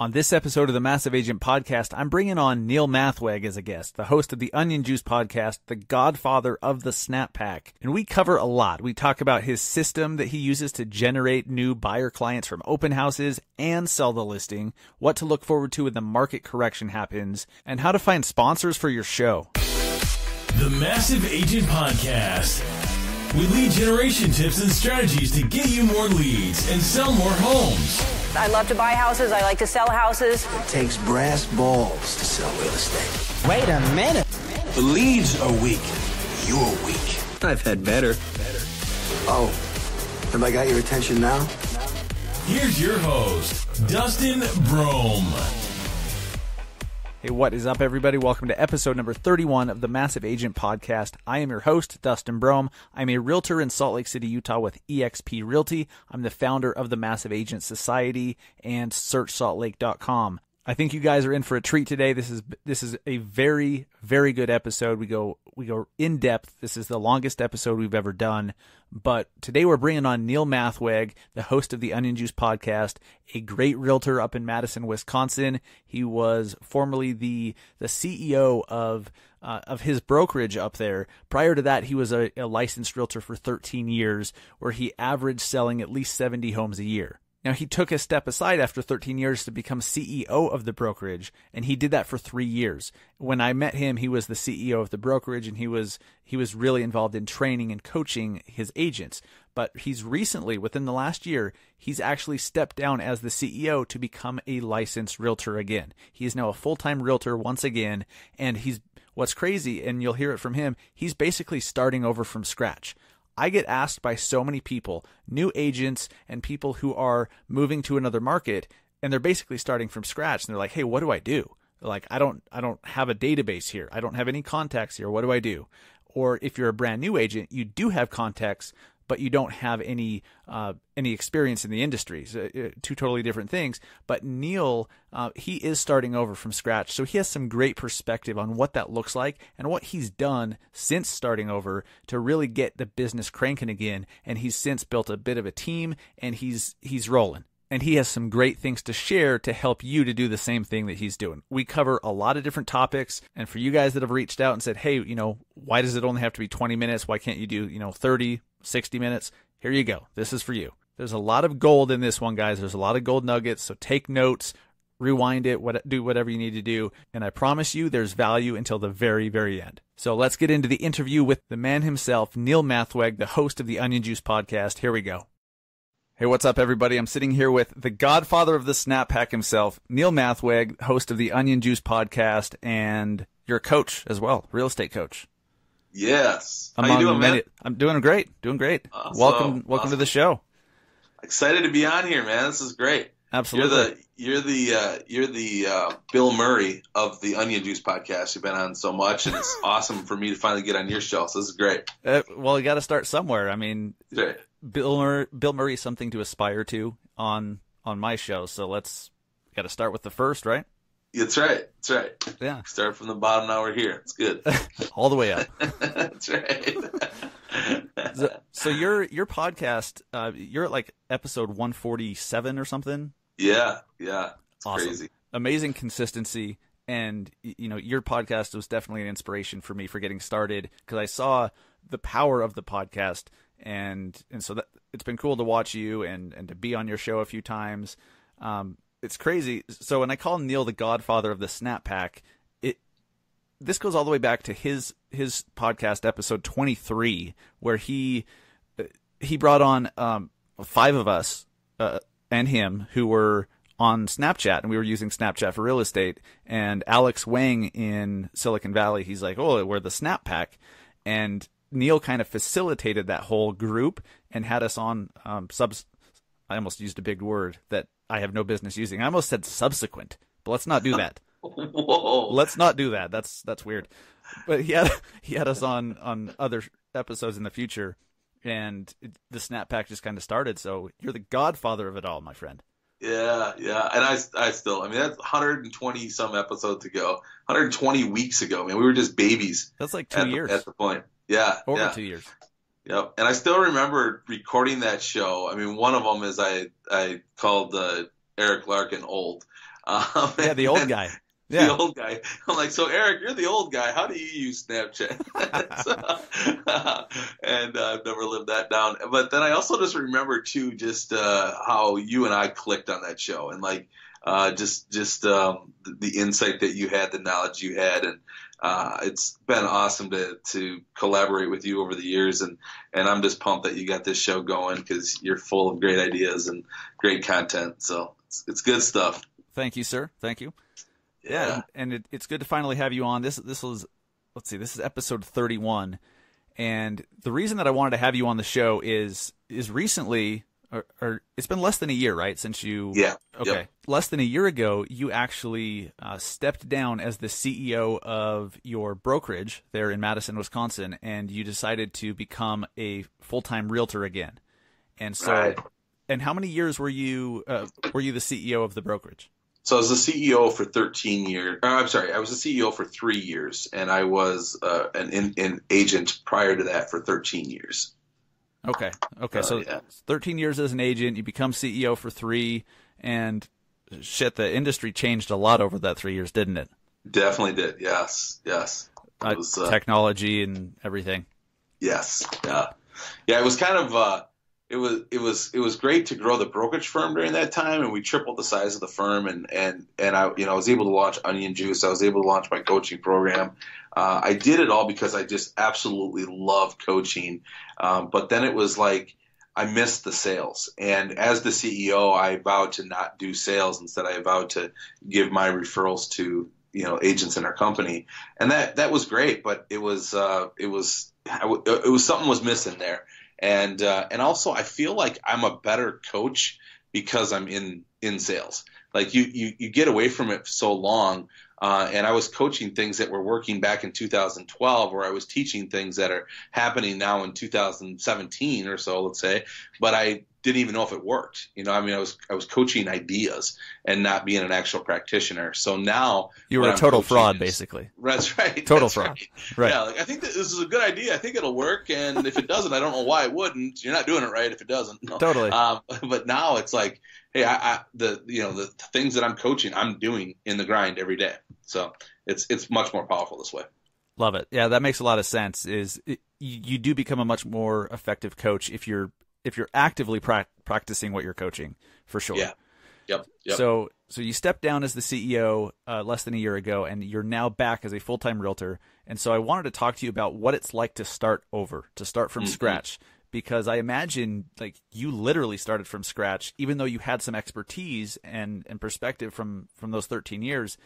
On this episode of the Massive Agent Podcast, I'm bringing on Neil Mathweg as a guest, the host of the Onion Juice Podcast, the godfather of the Snap Pack. And we cover a lot. We talk about his system that he uses to generate new buyer clients from open houses and sell the listing, what to look forward to when the market correction happens, and how to find sponsors for your show. The Massive Agent Podcast. With lead generation tips and strategies to get you more leads and sell more homes. I love to buy houses. I like to sell houses. It takes brass balls to sell real estate. Wait a minute. The leads are weak. You're weak. I've had better. Oh, have I got your attention now? Here's your host, Dustin Brohm. Hey, what is up, everybody? Welcome to episode number 31 of the Massive Agent Podcast. I am your host, Dustin Brohm. I'm a realtor in Salt Lake City, Utah with eXp Realty. I'm the founder of the Massive Agent Society and SearchSaltLake.com. I think you guys are in for a treat today. This is this is a very very good episode. We go we go in depth. This is the longest episode we've ever done. But today we're bringing on Neil Mathweg, the host of the Onion Juice podcast, a great realtor up in Madison, Wisconsin. He was formerly the the CEO of uh, of his brokerage up there. Prior to that, he was a, a licensed realtor for 13 years, where he averaged selling at least 70 homes a year. Now, he took a step aside after 13 years to become CEO of the brokerage, and he did that for three years. When I met him, he was the CEO of the brokerage, and he was he was really involved in training and coaching his agents. But he's recently, within the last year, he's actually stepped down as the CEO to become a licensed realtor again. He is now a full time realtor once again, and he's what's crazy, and you'll hear it from him. He's basically starting over from scratch. I get asked by so many people, new agents and people who are moving to another market, and they're basically starting from scratch. And they're like, "Hey, what do I do?" Like, "I don't, I don't have a database here. I don't have any contacts here. What do I do?" Or if you're a brand new agent, you do have contacts, but you don't have any uh, any experience in the industries. Uh, two totally different things. But Neil, uh, he is starting over from scratch, so he has some great perspective on what that looks like and what he's done since starting over to really get the business cranking again. And he's since built a bit of a team, and he's he's rolling and he has some great things to share to help you to do the same thing that he's doing. We cover a lot of different topics, and for you guys that have reached out and said, "Hey, you know, why does it only have to be 20 minutes? Why can't you do, you know, 30, 60 minutes?" Here you go. This is for you. There's a lot of gold in this one, guys. There's a lot of gold nuggets, so take notes, rewind it, what, do whatever you need to do, and I promise you there's value until the very, very end. So let's get into the interview with the man himself, Neil Mathweg, the host of the Onion Juice podcast. Here we go. Hey, what's up, everybody? I'm sitting here with the godfather of the Snap Pack himself, Neil Mathweg, host of the Onion Juice podcast, and your coach as well, real estate coach. Yes. How you doing, many, man? I'm doing great, doing great. Awesome, welcome, welcome to the show. Excited to be on here, man. This is great. Absolutely. You're the you're the uh, you're the uh, Bill Murray of the Onion Juice podcast. You've been on so much, and it's awesome for me to finally get on your show. So this is great. Uh, well, you got to start somewhere. I mean, Great. Bill Murray, Bill Murray is something to aspire to on on my show. So let's got to start with the first, right? That's right. That's right. Yeah, Start from the bottom. Now we're here. It's good. all the way up. That's right. so, so your your podcast, uh, you're at like episode 147 or something. yeah. Yeah. It's Awesome. crazy. Amazing consistency, and you know your podcast was definitely an inspiration for me for getting started because I saw the power of the podcast, and and so that it's been cool to watch you and and to be on your show a few times. Um, it's crazy. So when I call Neil the Godfather of the Snap Pack, it this goes all the way back to his his podcast episode 23 where he he brought on um, five of us uh, and him who were on Snapchat and we were using Snapchat for real estate and Alex Wang in Silicon Valley he's like oh we're the Snap Pack and Neil kind of facilitated that whole group and had us on um, subs I almost used a big word that I have no business using I almost said subsequent but let's not do that Whoa. let's not do that. That's that's weird. But he had he had us on on other episodes in the future, and it, the Snap Pack just kind of started. So you're the godfather of it all, my friend. Yeah, yeah, and I, I still, I mean, that's 120 some episodes ago, 120 weeks ago. Man, we were just babies That's like two at, the, years, at the point. Yeah, over yeah, two years. Yep. And I still remember recording that show. I mean, one of them is I I called uh, Eric Larkin old. Um, Yeah, the old guy. The old guy. I'm like, so Eric, you're the old guy. How do you use Snapchat? So, and uh, I've never lived that down. But then I also just remember too, just uh, how you and I clicked on that show, and like, uh, just just um, the, the insight that you had, the knowledge you had, and uh, it's been awesome to to collaborate with you over the years, and and I'm just pumped that you got this show going because you're full of great ideas and great content. So it's, it's good stuff. Thank you, sir. Thank you. Yeah, and, and it, it's good to finally have you on. This this was let's see, this is episode 31, and the reason that I wanted to have you on the show is is recently, or, or it's been less than a year, right, since you Yeah. okay, Yep. less than a year ago, you actually uh, stepped down as the CEO of your brokerage there in Madison, Wisconsin, and you decided to become a full time realtor again. And so, Right. and how many years were you uh, were you the CEO of the brokerage? So I was the CEO for 13 years. I'm sorry, I was the CEO for three years, and I was uh, an, an agent prior to that for 13 years. Okay. Okay. Uh, so yeah. 13 years as an agent, you become CEO for three, and shit, the industry changed a lot over that three years, didn't it? Definitely did. Yes, yes. Was, uh, technology and everything. Yes. Yeah. Yeah. It was kind of. Uh, it was. It was. It was great to grow the brokerage firm during that time, and we tripled the size of the firm. And and and I, you know, I was able to launch Onion Juice. I was able to launch my coaching program. Uh, I did it all because I just absolutely love coaching. Um, but then it was like. I missed the sales. And as the CEO, I vowed to not do sales. Instead, I vowed to give my referrals to you know agents in our company, and that that was great. But it was uh, it was it was something was missing there, and uh, and also I feel like I'm a better coach because I'm in in sales. Like you you you get away from it so long. Uh, and I was coaching things that were working back in 2012, where I was teaching things that are happening now in 2017 or so, let's say. But I didn't even know if it worked. You know, I mean, I was I was coaching ideas and not being an actual practitioner. So now You were a total fraud, is- basically. That's right. Total that's fraud. Right. Right. Yeah, like I think that this is a good idea. I think it'll work, and if it doesn't, I don't know why it wouldn't. You're not doing it right if it doesn't. No. Totally. Um, but now it's like, hey, I, I the you know the things that I'm coaching, I'm doing in the grind every day. So it's it's much more powerful this way. Love it. Yeah, that makes a lot of sense. Is it, you do become a much more effective coach if you're if you're actively prac practicing what you're coaching, for sure. Yeah. Yep. Yep. So so you stepped down as the CEO uh, less than a year ago, and you're now back as a full time realtor. And so I wanted to talk to you about what it's like to start over, to start from scratch, because I imagine like you literally started from scratch, even though you had some expertise and and perspective from from those 13 years.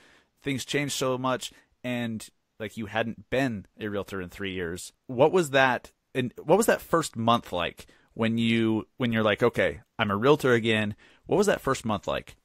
Things changed so much, and like you hadn't been a realtor in three years. What was that? And what was that first month like when you when you're like, okay, I'm a realtor again? What was that first month like?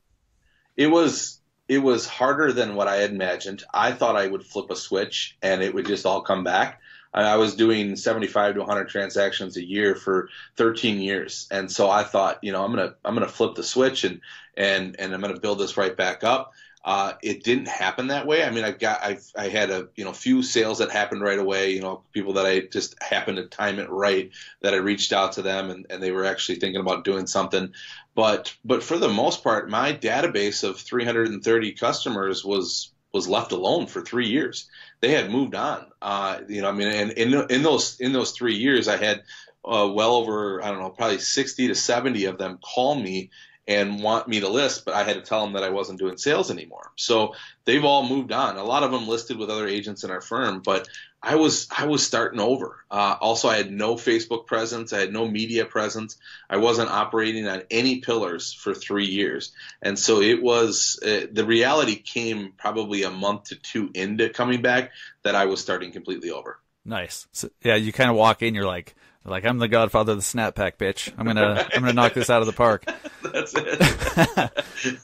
it was it was harder than what I had imagined. I thought I would flip a switch and it would just all come back. I was doing 75 to 100 transactions a year for 13 years, and so I thought, you know, I'm gonna I'm gonna flip the switch and and and I'm gonna build this right back up. Uh, it didn't happen that way. I mean, I got I I had a you know few sales that happened right away. You know, people that I just happened to time it right that I reached out to them and, and they were actually thinking about doing something. But but for the most part, my database of 330 customers was was left alone for three years. They had moved on. Uh, you know, I mean, and in in those in those three years, I had uh, well over I don't know, probably 60 to 70 of them call me and want me to list, but I had to tell them that I wasn't doing sales anymore. So they've all moved on. A lot of them listed with other agents in our firm, but I was I was starting over. Uh, also, I had no Facebook presence. I had no media presence. I wasn't operating on any pillars for three years, and so it was uh, the reality came probably a month to two into coming back that I was starting completely over. Nice. So, yeah, you kind of walk in, you're like, like I'm the godfather of the snap pack, bitch. I'm gonna, I'm gonna knock this out of the park. That's it.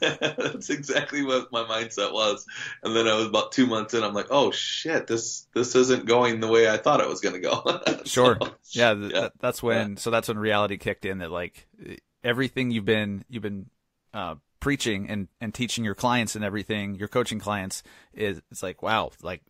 That's exactly what my mindset was. And then I was about two months in. I'm like, oh shit, this this isn't going the way I thought it was going to go. Sure. So, Yeah, th- yeah. That's when. So that's when reality kicked in. That like everything you've been, you've been uh, preaching and and teaching your clients and everything, your coaching clients is it's like, wow, like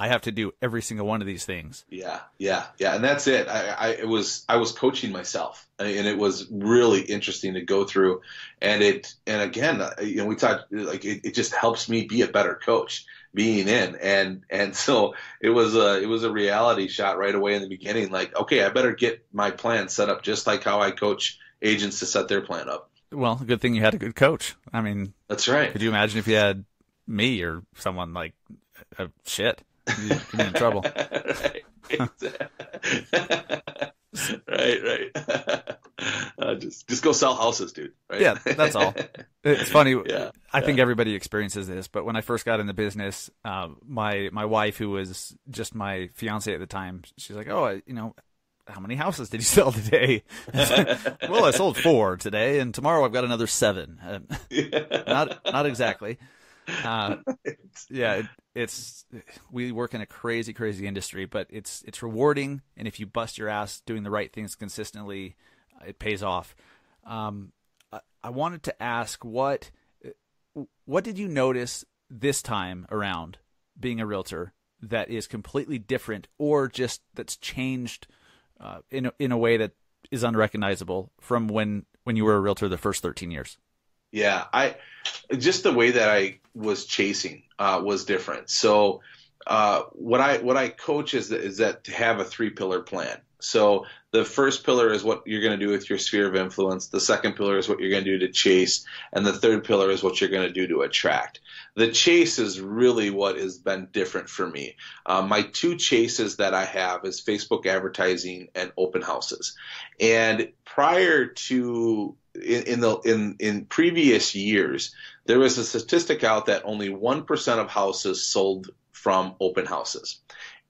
I have to do every single one of these things. Yeah, yeah, yeah, and that's it. I, I it was I was coaching myself, and it was really interesting to go through. And it and again, uh, you know, we talked like it, it just helps me be a better coach being in, and and so it was a it was a reality shot right away in the beginning. Like, okay, I better get my plan set up just like how I coach agents to set their plan up. Well, good thing you had a good coach. I mean, that's right. Could you imagine if you had me or someone like uh, shit? You'd be in trouble. right, right. Uh, just just go sell houses, dude. Right? Yeah, that's all. It's funny. Yeah, I think everybody experiences this, but when I first got in the business, uh, my my wife, who was just my fiance at the time, she's like, "Oh, I, you know, how many houses did you sell today?" well, I sold four today, and tomorrow I've got another seven. not not exactly. Uh, yeah, it, it's we work in a crazy, crazy industry, but it's it's rewarding, and if you bust your ass doing the right things consistently, it pays off. Um, I, I wanted to ask what what did you notice this time around being a realtor that is completely different, or just that's changed uh, in a, in a way that is unrecognizable from when when you were a realtor the first thirteen years? Yeah, I just the way that I was chasing uh, was different. So uh, what I what I coach is that, is that to have a three pillar plan. So the first pillar is what you're going to do with your sphere of influence. The second pillar is what you're going to do to chase, and the third pillar is what you're going to do to attract. The chase is really what has been different for me. Uh, my two chases that I have is Facebook advertising and open houses. And prior to in, in the in in previous years, there was a statistic out that only one percent of houses sold from open houses.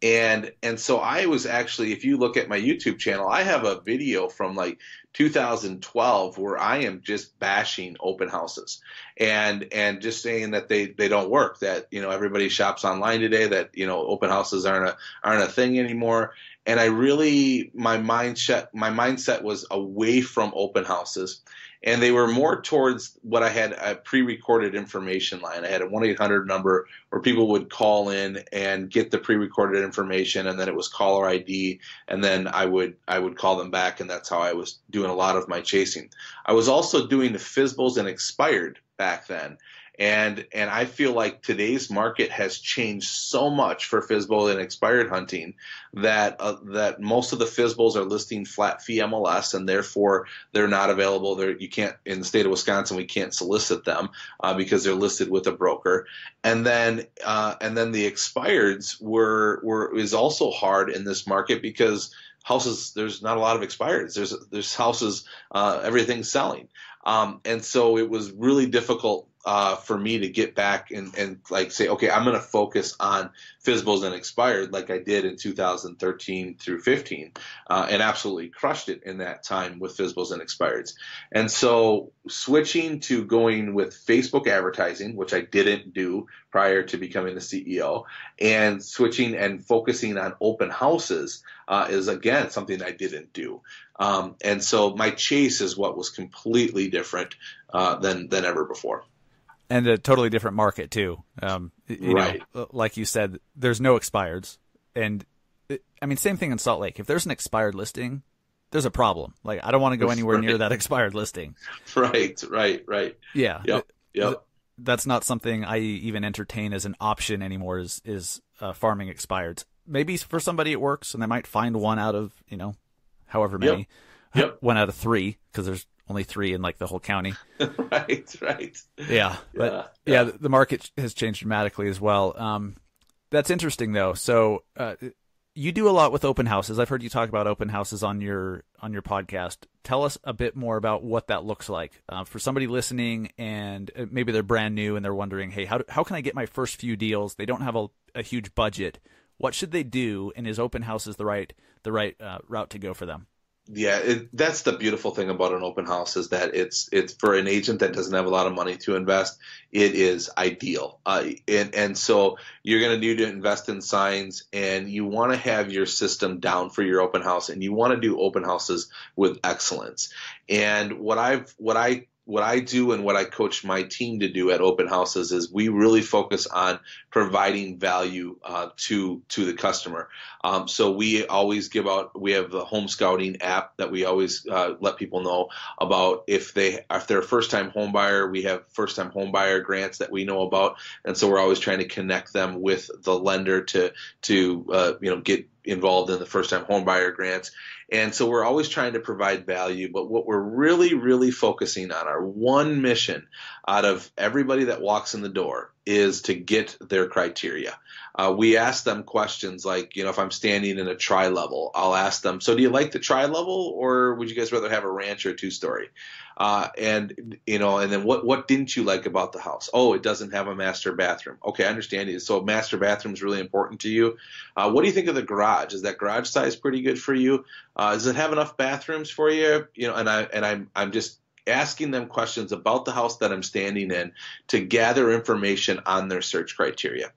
And and so I was actually, if you look at my YouTube channel, I have a video from like 2012 where I am just bashing open houses and and just saying that they they don't work. That you know everybody shops online today. That you know open houses aren't a aren't a thing anymore. And I really my mindset my mindset was away from open houses and they were more towards what I had a pre-recorded information line. I had a 1-800 number where people would call in and get the pre-recorded information, and then it was caller ID, and then I would I would call them back, and that's how I was doing a lot of my chasing. I was also doing the FSBOs and expired back then. And and I feel like today's market has changed so much for FSBO and expired hunting that uh, that most of the FSBOs are listing flat fee MLS and therefore they're not available. They're, you can't in the state of Wisconsin we can't solicit them uh, because they're listed with a broker. And then uh, and then the expireds were were is also hard in this market because houses there's not a lot of expireds. There's there's houses uh, everything's selling. Um, and so it was really difficult uh, for me to get back and, and like say, okay, I'm going to focus on FSBOs and expired like I did in 2013 through 15, uh, and absolutely crushed it in that time with FSBOs and expireds. And so switching to going with Facebook advertising, which I didn't do prior to becoming the CEO, and switching and focusing on open houses uh, is again something I didn't do. Um, and so my chase is what was completely different uh, than than ever before and a totally different market too. Um, you right. know, like you said, there's no expireds, and I mean, same thing in Salt Lake. If there's an expired listing, there's a problem. Like, I don't want to go anywhere right. near that expired listing. Right, right, right. Yeah. Yep. Yep. That's not something I even entertain as an option anymore. Is is uh, farming expireds? Maybe for somebody it works, and they might find one out of you know, however many. Yep. Yep. One out of three, because there's only three in like the whole county. right, right. Yeah, but yeah, yeah, the market has changed dramatically as well. Um, that's interesting though. So uh, you do a lot with open houses. I've heard you talk about open houses on your on your podcast. Tell us a bit more about what that looks like uh, for somebody listening, and uh, maybe they're brand new and they're wondering, hey, how do, how can I get my first few deals? They don't have a, a huge budget. What should they do? And is open houses the right the right uh, route to go for them? Yeah, it, that's the beautiful thing about an open house is that it's it's for an agent that doesn't have a lot of money to invest. It is ideal, uh, and and so you're going to need to invest in signs, and you want to have your system down for your open house, and you want to do open houses with excellence. And what I've what I what I do and what I coach my team to do at open houses is we really focus on providing value uh, to to the customer. Um, so we always give out. We have the home scouting app that we always uh, let people know about if they if they're a first time home buyer. We have first time home buyer grants that we know about, and so we're always trying to connect them with the lender to to uh, you know get involved in the first time home buyer grants. And so we're always trying to provide value, but what we're really, really focusing on, our one mission out of everybody that walks in the door is to get their criteria. Uh, we ask them questions like, you know, if I'm standing in a tri level, I'll ask them, so do you like the tri level or would you guys rather have a ranch or a two story? Uh, and you know, and then what what didn't you like about the house? Oh, it doesn't have a master bathroom. Okay, I understand it. So master bathroom is really important to you. Uh, what do you think of the garage? Is that garage size pretty good for you? Uh, does it have enough bathrooms for you? You know, and I and I'm I'm just asking them questions about the house that I'm standing in to gather information on their search criteria.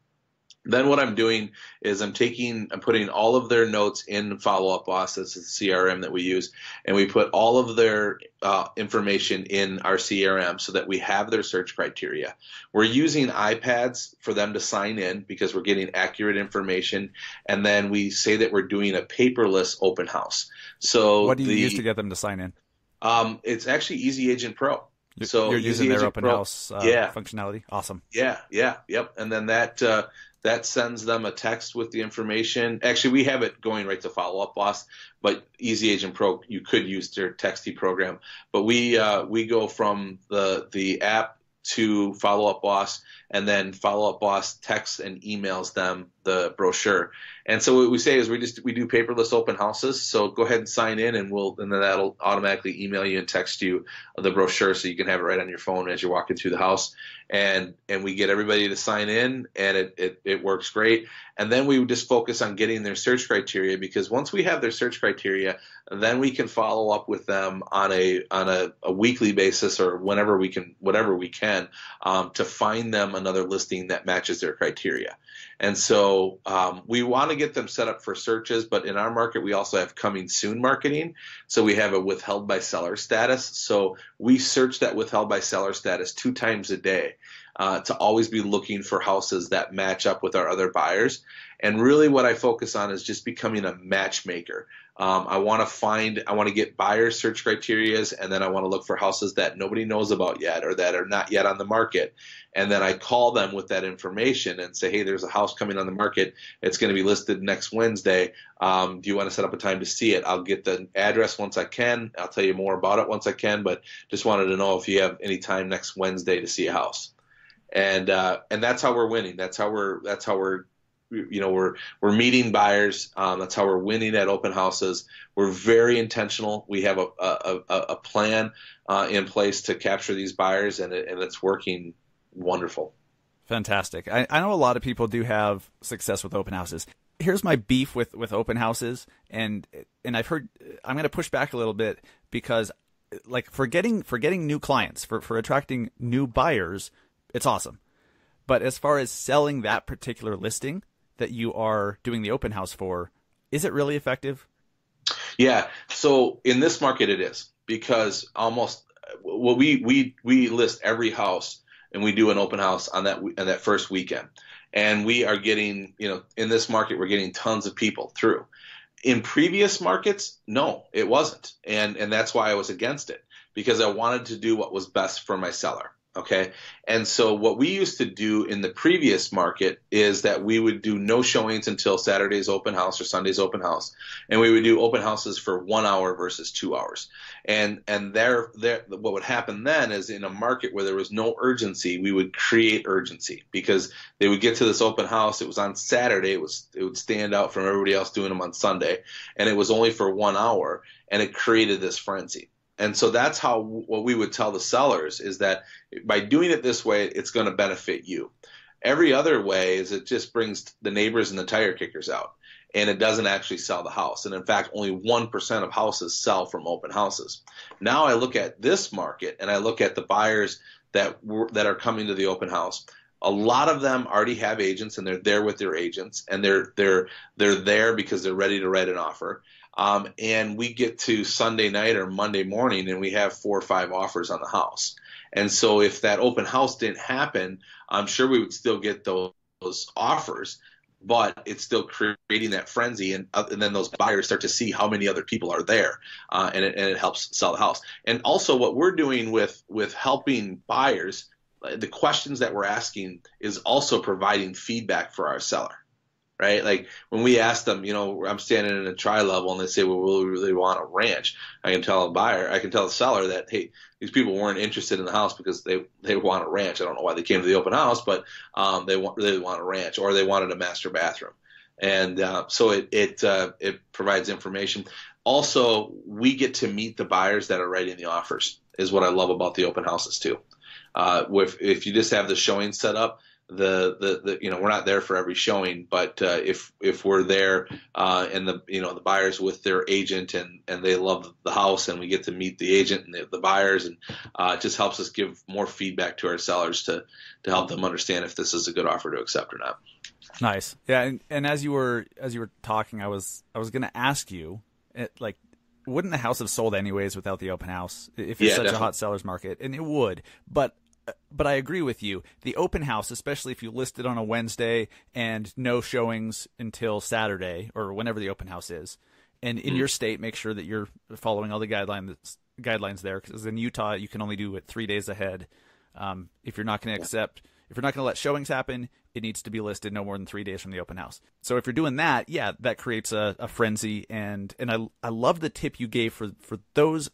Then what I'm doing is I'm taking, I'm putting all of their notes in Follow Up Boss. This is the CRM that we use, and we put all of their uh, information in our CRM so that we have their search criteria. We're using iPads for them to sign in because we're getting accurate information, and then we say that we're doing a paperless open house. So what do you the, use to get them to sign in? Um, it's actually Easy Agent Pro. So you're using their open Pro, house uh, yeah. functionality. Awesome. Yeah, yeah, yep. And then that uh, that sends them a text with the information. Actually, we have it going right to Follow Up Boss, but Easy Agent Pro you could use their Texty program. But we uh, we go from the the app to Follow Up Boss, and then Follow Up Boss texts and emails them the brochure. And so what we say is we just we do paperless open houses. So go ahead and sign in, and we'll and then that'll automatically email you and text you the brochure, so you can have it right on your phone as you're walking through the house. And and we get everybody to sign in, and it it, it works great. And then we would just focus on getting their search criteria because once we have their search criteria, then we can follow up with them on a on a, a weekly basis or whenever we can whatever we can um, to find them another listing that matches their criteria. And so um, we want to get them set up for searches, but in our market, we also have coming soon marketing. So we have a withheld by seller status. So we search that withheld by seller status two times a day uh, to always be looking for houses that match up with our other buyers. And really, what I focus on is just becoming a matchmaker. Um, I want to find, I want to get buyer search criterias, and then I want to look for houses that nobody knows about yet or that are not yet on the market. And then I call them with that information and say, hey, there's a house coming on the market. It's going to be listed next Wednesday. Um, do you want to set up a time to see it? I'll get the address once I can. I'll tell you more about it once I can, but just wanted to know if you have any time next Wednesday to see a house. And uh, and that's how we're winning. That's how we're that's how we're you know we're we're meeting buyers. Um, that's how we're winning at open houses. We're very intentional. We have a a, a plan uh, in place to capture these buyers, and it, and it's working wonderful. Fantastic. I, I know a lot of people do have success with open houses. Here's my beef with with open houses, and and I've heard I'm going to push back a little bit because like for getting for getting new clients for for attracting new buyers, it's awesome. But as far as selling that particular listing, that you are doing the open house for, is it really effective? Yeah. So in this market, it is because almost well, we we we list every house and we do an open house on that on that first weekend, and we are getting you know in this market we're getting tons of people through. In previous markets, no, it wasn't, and and that's why I was against it because I wanted to do what was best for my seller. Okay. And so what we used to do in the previous market is that we would do no showings until Saturday's open house or Sunday's open house. And we would do open houses for one hour versus two hours. And, and there, there, what would happen then is in a market where there was no urgency, we would create urgency because they would get to this open house. It was on Saturday. It was, it would stand out from everybody else doing them on Sunday. And it was only for one hour and it created this frenzy. And so that's how what we would tell the sellers is that by doing it this way, it's going to benefit you. Every other way is it just brings the neighbors and the tire kickers out and it doesn't actually sell the house. And in fact, only 1% of houses sell from open houses. Now I look at this market and I look at the buyers that that are coming to the open house. A lot of them already have agents and they're there with their agents and they're they're they're there because they're ready to write an offer. Um, and we get to Sunday night or Monday morning and we have four or five offers on the house. And so if that open house didn't happen, I'm sure we would still get those, those offers, but it's still creating that frenzy, and, uh, and then those buyers start to see how many other people are there, uh, and, it, and it helps sell the house. And also, what we're doing with with helping buyers, uh, the questions that we're asking is also providing feedback for our seller right? Like when we ask them, you know, I'm standing in a tri level and they say, well, we really want a ranch. I can tell a buyer, I can tell the seller that, hey, these people weren't interested in the house because they, they want a ranch. I don't know why they came to the open house, but um, they want, really want a ranch or they wanted a master bathroom. And uh, so it, it, uh, it provides information. Also, we get to meet the buyers that are writing the offers is what I love about the open houses too. Uh, if, if you just have the showing set up, the, the, the you know we're not there for every showing, but uh, if if we're there uh, and the you know the buyers with their agent and and they love the house and we get to meet the agent and the, the buyers and uh, it just helps us give more feedback to our sellers to to help them understand if this is a good offer to accept or not. Nice, yeah. And, and as you were as you were talking, I was I was going to ask you, it, like, wouldn't the house have sold anyways without the open house if it's Yeah, such definitely. a hot seller's market? And it would, but but I agree with you. The open house, especially if you list it on a Wednesday and no showings until Saturday or whenever the open house is, and in your state, make sure that you're following all the guidelines guidelines there. Because in Utah, you can only do it three days ahead. Um, if you're not going to accept, if you're not going to let showings happen, it needs to be listed no more than three days from the open house. So if you're doing that, yeah, that creates a, a frenzy. And and I I love the tip you gave for for those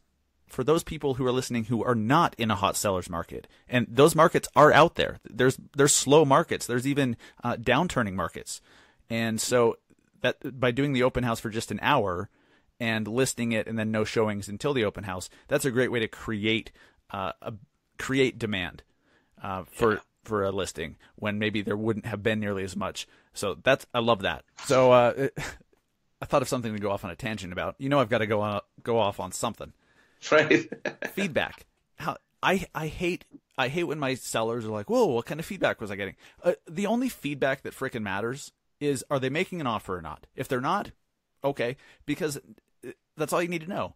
for those people who are listening who are not in a hot sellers market, and those markets are out there. There's there's slow markets. There's even uh, downturning markets, and so that by doing the open house for just an hour and listing it, and then no showings until the open house, that's a great way to create uh, a create demand uh, for for a listing when maybe there wouldn't have been nearly as much. So that's I love that. So uh, I thought of something to go off on a tangent about. You know, I've got to go on go off on something Right? feedback. How I I hate I hate when my sellers are like, "Whoa, what kind of feedback was I getting?" Uh, the only feedback that frickin' matters is are they making an offer or not. If they're not, okay, because uh, that's all you need to know.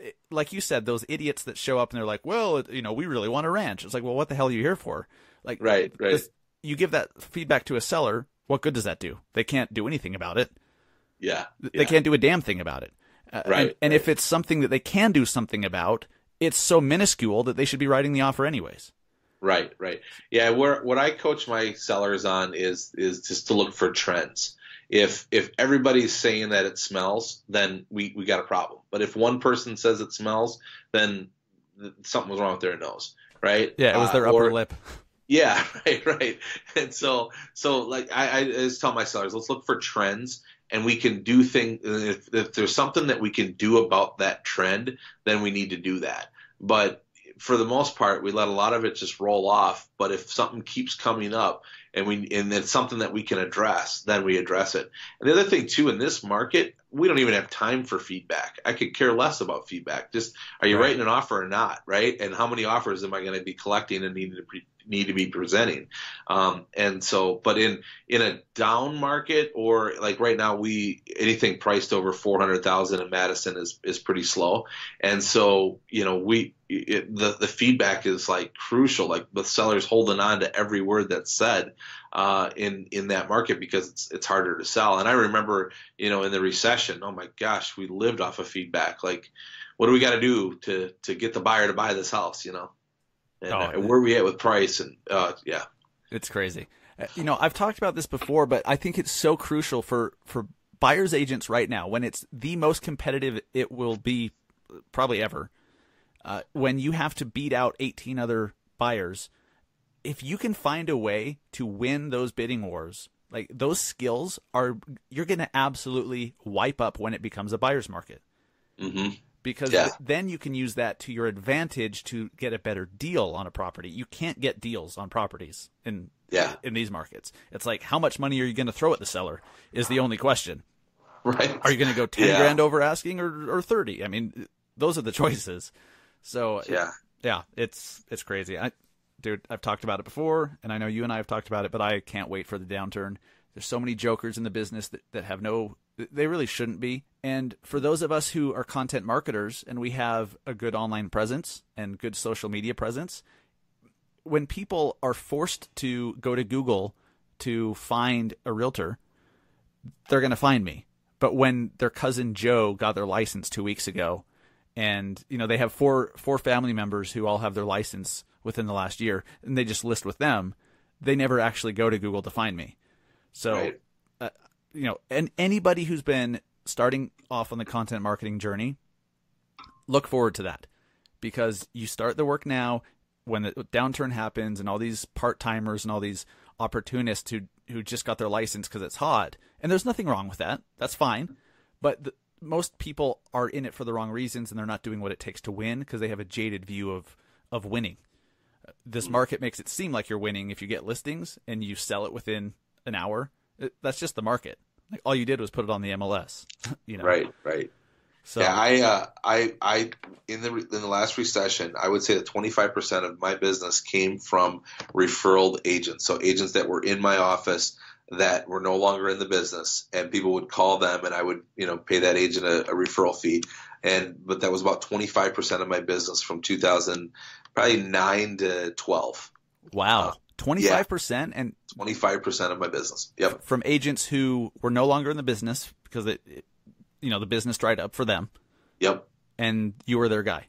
Uh, Like you said, those idiots that show up and they're like, "Well, you know, we really want a ranch." It's like, "Well, what the hell are you here for?" Like, Right, right. this- you give that feedback to a seller. What good does that do? They can't do anything about it yeah. they can't do a damn thing about it. Uh, Right, And, and if it's something that they can do something about, it's so minuscule that they should be writing the offer anyways. Right, right. Yeah, where what I coach my sellers on is is just to look for trends. If if everybody's saying that it smells, then we we got a problem. But if one person says it smells, then something was wrong with their nose, right? Yeah, it was Uh, their upper or- lip. Yeah, right, right. And so, so like I, I just tell my sellers, let's look for trends, and we can do things. If, if there's something that we can do about that trend, then we need to do that. But for the most part, we let a lot of it just roll off. But if something keeps coming up, and we and it's something that we can address, then we address it. And the other thing too, in this market, we don't even have time for feedback. I could care less about feedback. Just are you Right. writing an offer or not, right? And how many offers am I going to be collecting and needing to pre- need to be presenting? Um, and so, but in in a down market or like right now, we anything priced over four hundred thousand in Madison is is pretty slow. And so, you know, we it, the the feedback is like crucial. Like the sellers holding on to every word that's said uh, in in that market because it's it's harder to sell. And I remember, you know, in the recession, oh my gosh, we lived off of feedback. Like, what do we got to do to to get the buyer to buy this house? You know, and, Oh, uh, where we at with price and uh, yeah, It's crazy. Uh, You know, I've talked about this before, but I think it's so crucial for for buyers agents right now when it's the most competitive it will be probably ever. Uh, when you have to beat out 18 other buyers, if you can find a way to win those bidding wars, like those skills are you're going to absolutely wipe up when it becomes a buyer's market. hmm because Yeah. th- then you can use that to your advantage to get a better deal on a property. You can't get deals on properties in Yeah. in these markets. It's like how much money are you going to throw at the seller is the only question. right. Are you going to go 10 Yeah. grand over asking or or 30? I mean, those are the choices. So Yeah. yeah, it's it's crazy. I dude, I've talked about it before and I know you and I have talked about it, but I can't wait for the downturn. There's so many jokers in the business that, that have no they really shouldn't be. And for those of us who are content marketers and we have a good online presence and good social media presence, when people are forced to go to Google to find a realtor, they're going to find me. But when their cousin Joe got their license two weeks ago, and you know they have four four family members who all have their license within the last year, and they just list with them, they never actually go to Google to find me. So, Right. uh, you know, and anybody who's been starting off on the content marketing journey, look forward to that. Because you start the work now when the downturn happens and all these part timers and all these opportunists who who just got their license because it's hot and there's nothing wrong with that that's fine. But the, most people are in it for the wrong reasons and they're not doing what it takes to win because they have a jaded view of of winning. This market makes it seem like you're winning if you get listings and you sell it within an hour. That's just the market like all you did was put it on the MLS you know Right, right. so yeah, I, uh, I, I, in the in the last recession, I would say that 25% of my business came from referral agents. So agents that were in my office that were no longer in the business, and people would call them, and I would, you know, pay that agent a, a referral fee. And but that was about 25% of my business from 2000, probably nine to 12. wow 25% and 25% of my business. Yep, from agents who were no longer in the business because it, it you know the business dried up for them yep, and you were their guy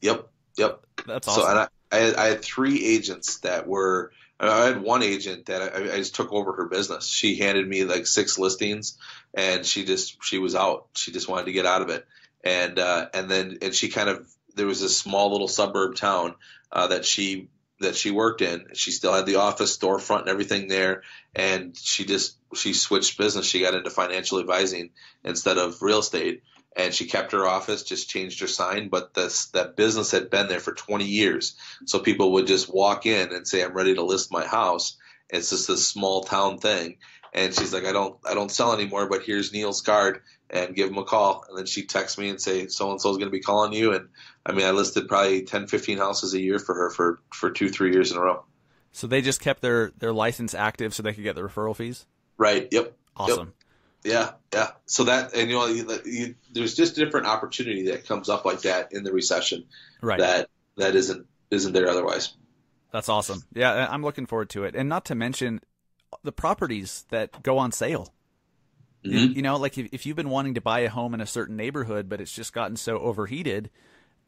yep, yep. that's awesome So and I, I, had, I had three agents that were. I had one agent that I, I just took over her business. She handed me like six listings, and she just she was out. She just wanted to get out of it, and uh, and then and she kind of there was this small little suburb town uh, that she that she worked in. She still had the office, storefront, and everything there, and she just she switched business. She got into financial advising instead of real estate, and she kept her office, just changed her sign, but this that business had been there for 20 years. So people would just walk in and say, "I'm ready to list my house." It's just this small town thing, and she's like, "I don't, I don't sell anymore, but here's Neil's card, and give him a call." And then she texts me and say, "So and so is going to be calling you." And I mean, I listed probably 10, 15 houses a year for her for for two, three years in a row. so they just kept their their license active so they could get the referral fees Right. Yep. awesome Yeah, yeah. So that and you know, you, you, there's just different opportunity that comes up like that in the recession right that that isn't isn't there otherwise. that's awesome yeah i'm looking forward to it and not to mention the properties that go on sale You- Mhm. you know like if, if you've been wanting to buy a home in a certain neighborhood but it's just gotten so overheated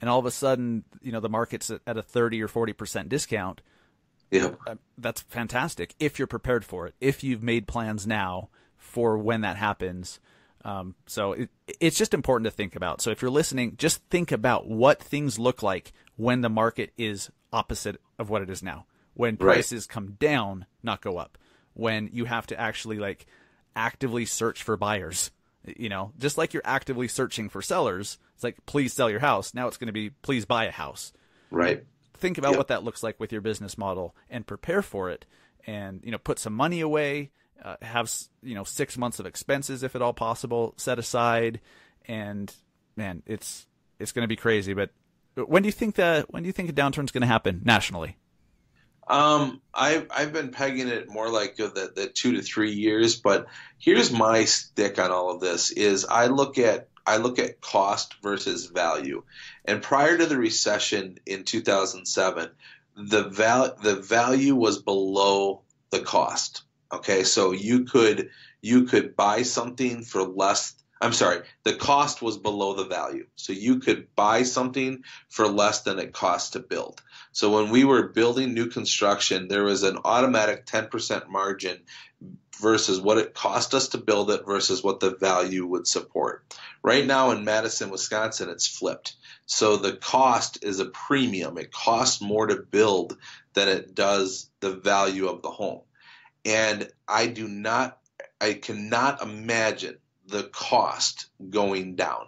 and all of a sudden you know the market's at a 30 or 40% discount Yeah. uh, that's fantastic if you're prepared for it. If you've made plans now for when that happens. Um, so it, it's just important to think about. So if you're listening, just think about what things look like when the market is opposite of what it is now. When Right. prices come down, not go up. When you have to actually like actively search for buyers. You know, just like you're actively searching for sellers, it's like please sell your house. Now it's going to be please buy a house Right. think about Yep. what that looks like with your business model and prepare for it and you know put some money away uh, have you know 6 months of expenses if at all possible set aside and man it's it's going to be crazy but when do you think that when do you think a downturn's going to happen nationally Um, I've I've been pegging it more like the the two to three years, but here's my stick on all of this: is I look at I look at cost versus value, and prior to the recession in 2007, the val the value was below the cost. Okay, so you could you could buy something for less. I'm sorry, the cost was below the value, so you could buy something for less than it cost to build. So when we were building new construction, there was an automatic 10% margin versus what it cost us to build it versus what the value would support. Right now in Madison, Wisconsin, it's flipped. So the cost is a premium. It costs more to build than it does the value of the home. And I do not, I cannot imagine the cost going down.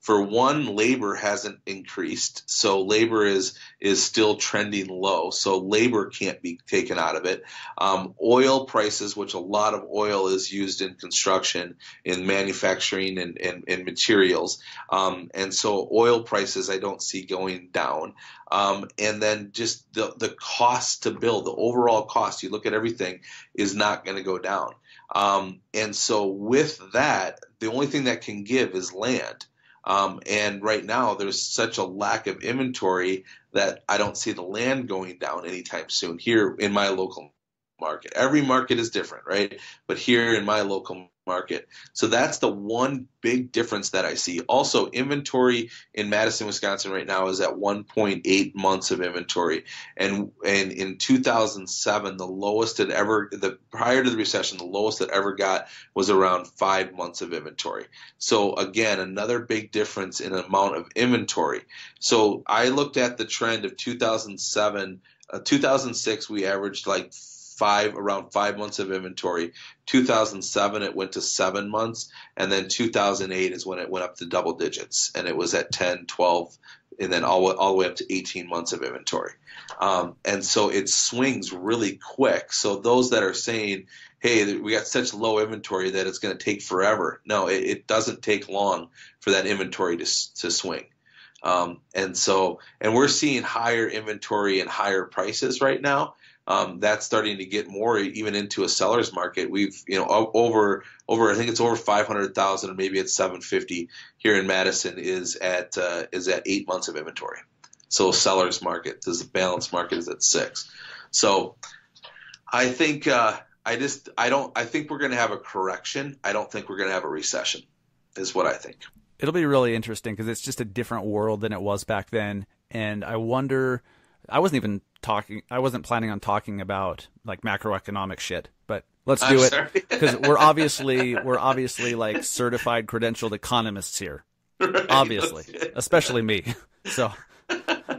For one, labor hasn't increased, so labor is is still trending low. So labor can't be taken out of it. Um, oil prices, which a lot of oil is used in construction, in manufacturing, and, and, and materials, um, and so oil prices I don't see going down. Um, and then just the the cost to build, the overall cost, you look at everything, is not going to go down. Um, and so with that, the only thing that can give is land. Um, and right now, there's such a lack of inventory that I don't see the land going down anytime soon here in my local market. Every market is different, right? But here in my local market. So that's the one big difference that I see. Also, inventory in Madison, Wisconsin right now is at 1.8 months of inventory. And and in 2007, the lowest it ever the prior to the recession, the lowest it ever got was around 5 months of inventory. So again, another big difference in amount of inventory. So I looked at the trend of 2007 uh, 2006 we averaged like five around five months of inventory. 2007 it went to seven months, and then 2008 is when it went up to double digits, and it was at 10, 12, and then all all the way up to 18 months of inventory. Um, and so it swings really quick. So those that are saying, "Hey, we got such low inventory that it's going to take forever," no, it, it, doesn't take long for that inventory to to swing. Um, and so, and we're seeing higher inventory and higher prices right now um, that's starting to get more even into a seller's market. We've you know over over I think it's over five hundred thousand maybe it's seven fifty here in Madison is at uh, is at eight months of inventory. So seller's market, the balance market is at six. So I think uh, I just I don't I think we're going to have a correction. I don't think we're going to have a recession. Is what I think. It'll be really interesting because it's just a different world than it was back then, and I wonder. I wasn't even talking. I wasn't planning on talking about like macroeconomic shit, but let's do I'm it because we're obviously we're obviously like certified credentialed economists here. Right, obviously, especially me. So,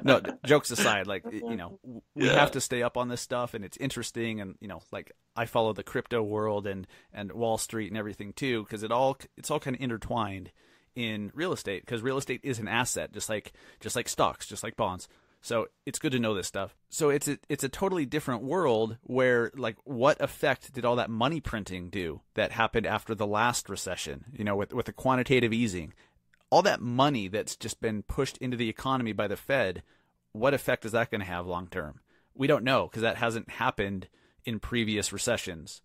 no, jokes aside, like you know, we yeah. have to stay up on this stuff, and it's interesting, and you know, like I follow the crypto world and and Wall Street and everything too, because it all it's all kind of intertwined in real estate because real estate is an asset, just like just like stocks, just like bonds. So it's good to know this stuff. So it's a, it's a totally different world where like what effect did all that money printing do that happened after the last recession, you know, with with the quantitative easing. All that money that's just been pushed into the economy by the Fed, what effect is that going to have long term? We don't know because that hasn't happened in previous recessions.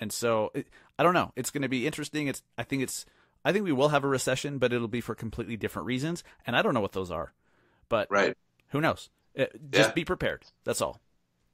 And so it, I don't know. It's going to be interesting. It's I think it's I think we will have a recession, but it'll be for completely different reasons, and I don't know what those are. But right who knows? Uh, just yeah. be prepared. That's all.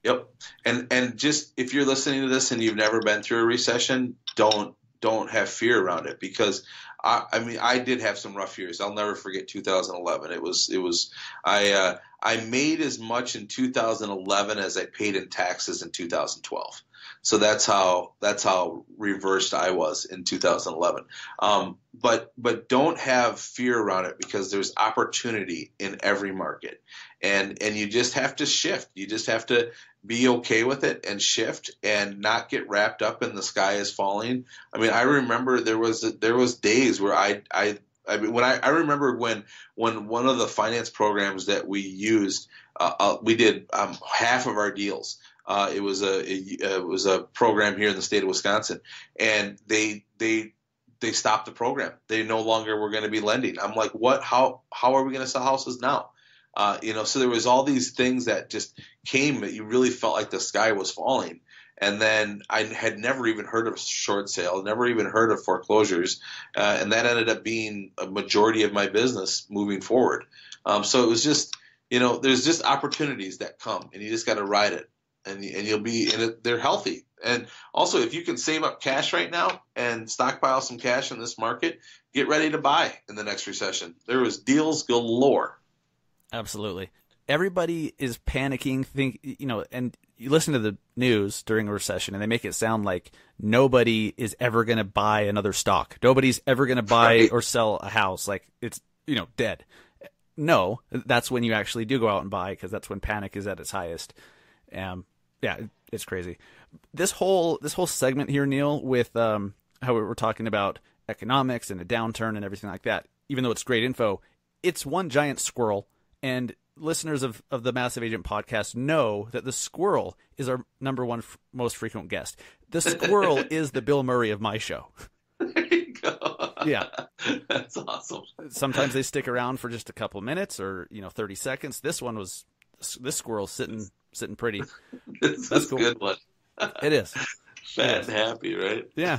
Yep. And and just if you're listening to this and you've never been through a recession, don't don't have fear around it because I, I mean I did have some rough years. I'll never forget 2011. It was it was I uh, I made as much in 2011 as I paid in taxes in 2012. So that's how that's how reversed I was in 2011. Um, but but don't have fear around it because there's opportunity in every market, and and you just have to shift. You just have to be okay with it and shift and not get wrapped up in the sky is falling. I mean, I remember there was there was days where I I I mean, when I, I remember when when one of the finance programs that we used, uh, uh, we did um, half of our deals. Uh, it was a it, it, was a program here in the state of Wisconsin, and they they they stopped the program. They no longer were going to be lending. I'm like, what? How how are we going to sell houses now? Uh, you know, so there was all these things that just came that you really felt like the sky was falling. And then I had never even heard of short sale, never even heard of foreclosures, uh, and that ended up being a majority of my business moving forward. Um, so it was just, you know, there's just opportunities that come, and you just got to ride it and and you'll be and they're healthy. And also, if you can save up cash right now and stockpile some cash in this market, get ready to buy in the next recession. There was deals galore. Absolutely. Everybody is panicking. Think you know, and you listen to the news during a recession, and they make it sound like nobody is ever going to buy another stock. Nobody's ever going to buy right. or sell a house. Like it's you know dead. No, that's when you actually do go out and buy because that's when panic is at its highest. Um, yeah, it's crazy. This whole this whole segment here, Neil, with um, how we're talking about economics and a downturn and everything like that. Even though it's great info, it's one giant squirrel. And listeners of, of the Massive Agent podcast know that the squirrel is our number one f- most frequent guest. The squirrel is the Bill Murray of my show. Yeah, that's awesome. Sometimes they stick around for just a couple minutes or you know thirty seconds. This one was this squirrel sitting sitting pretty. this That's is cool. good one. it is. Fat and happy, right? Yeah.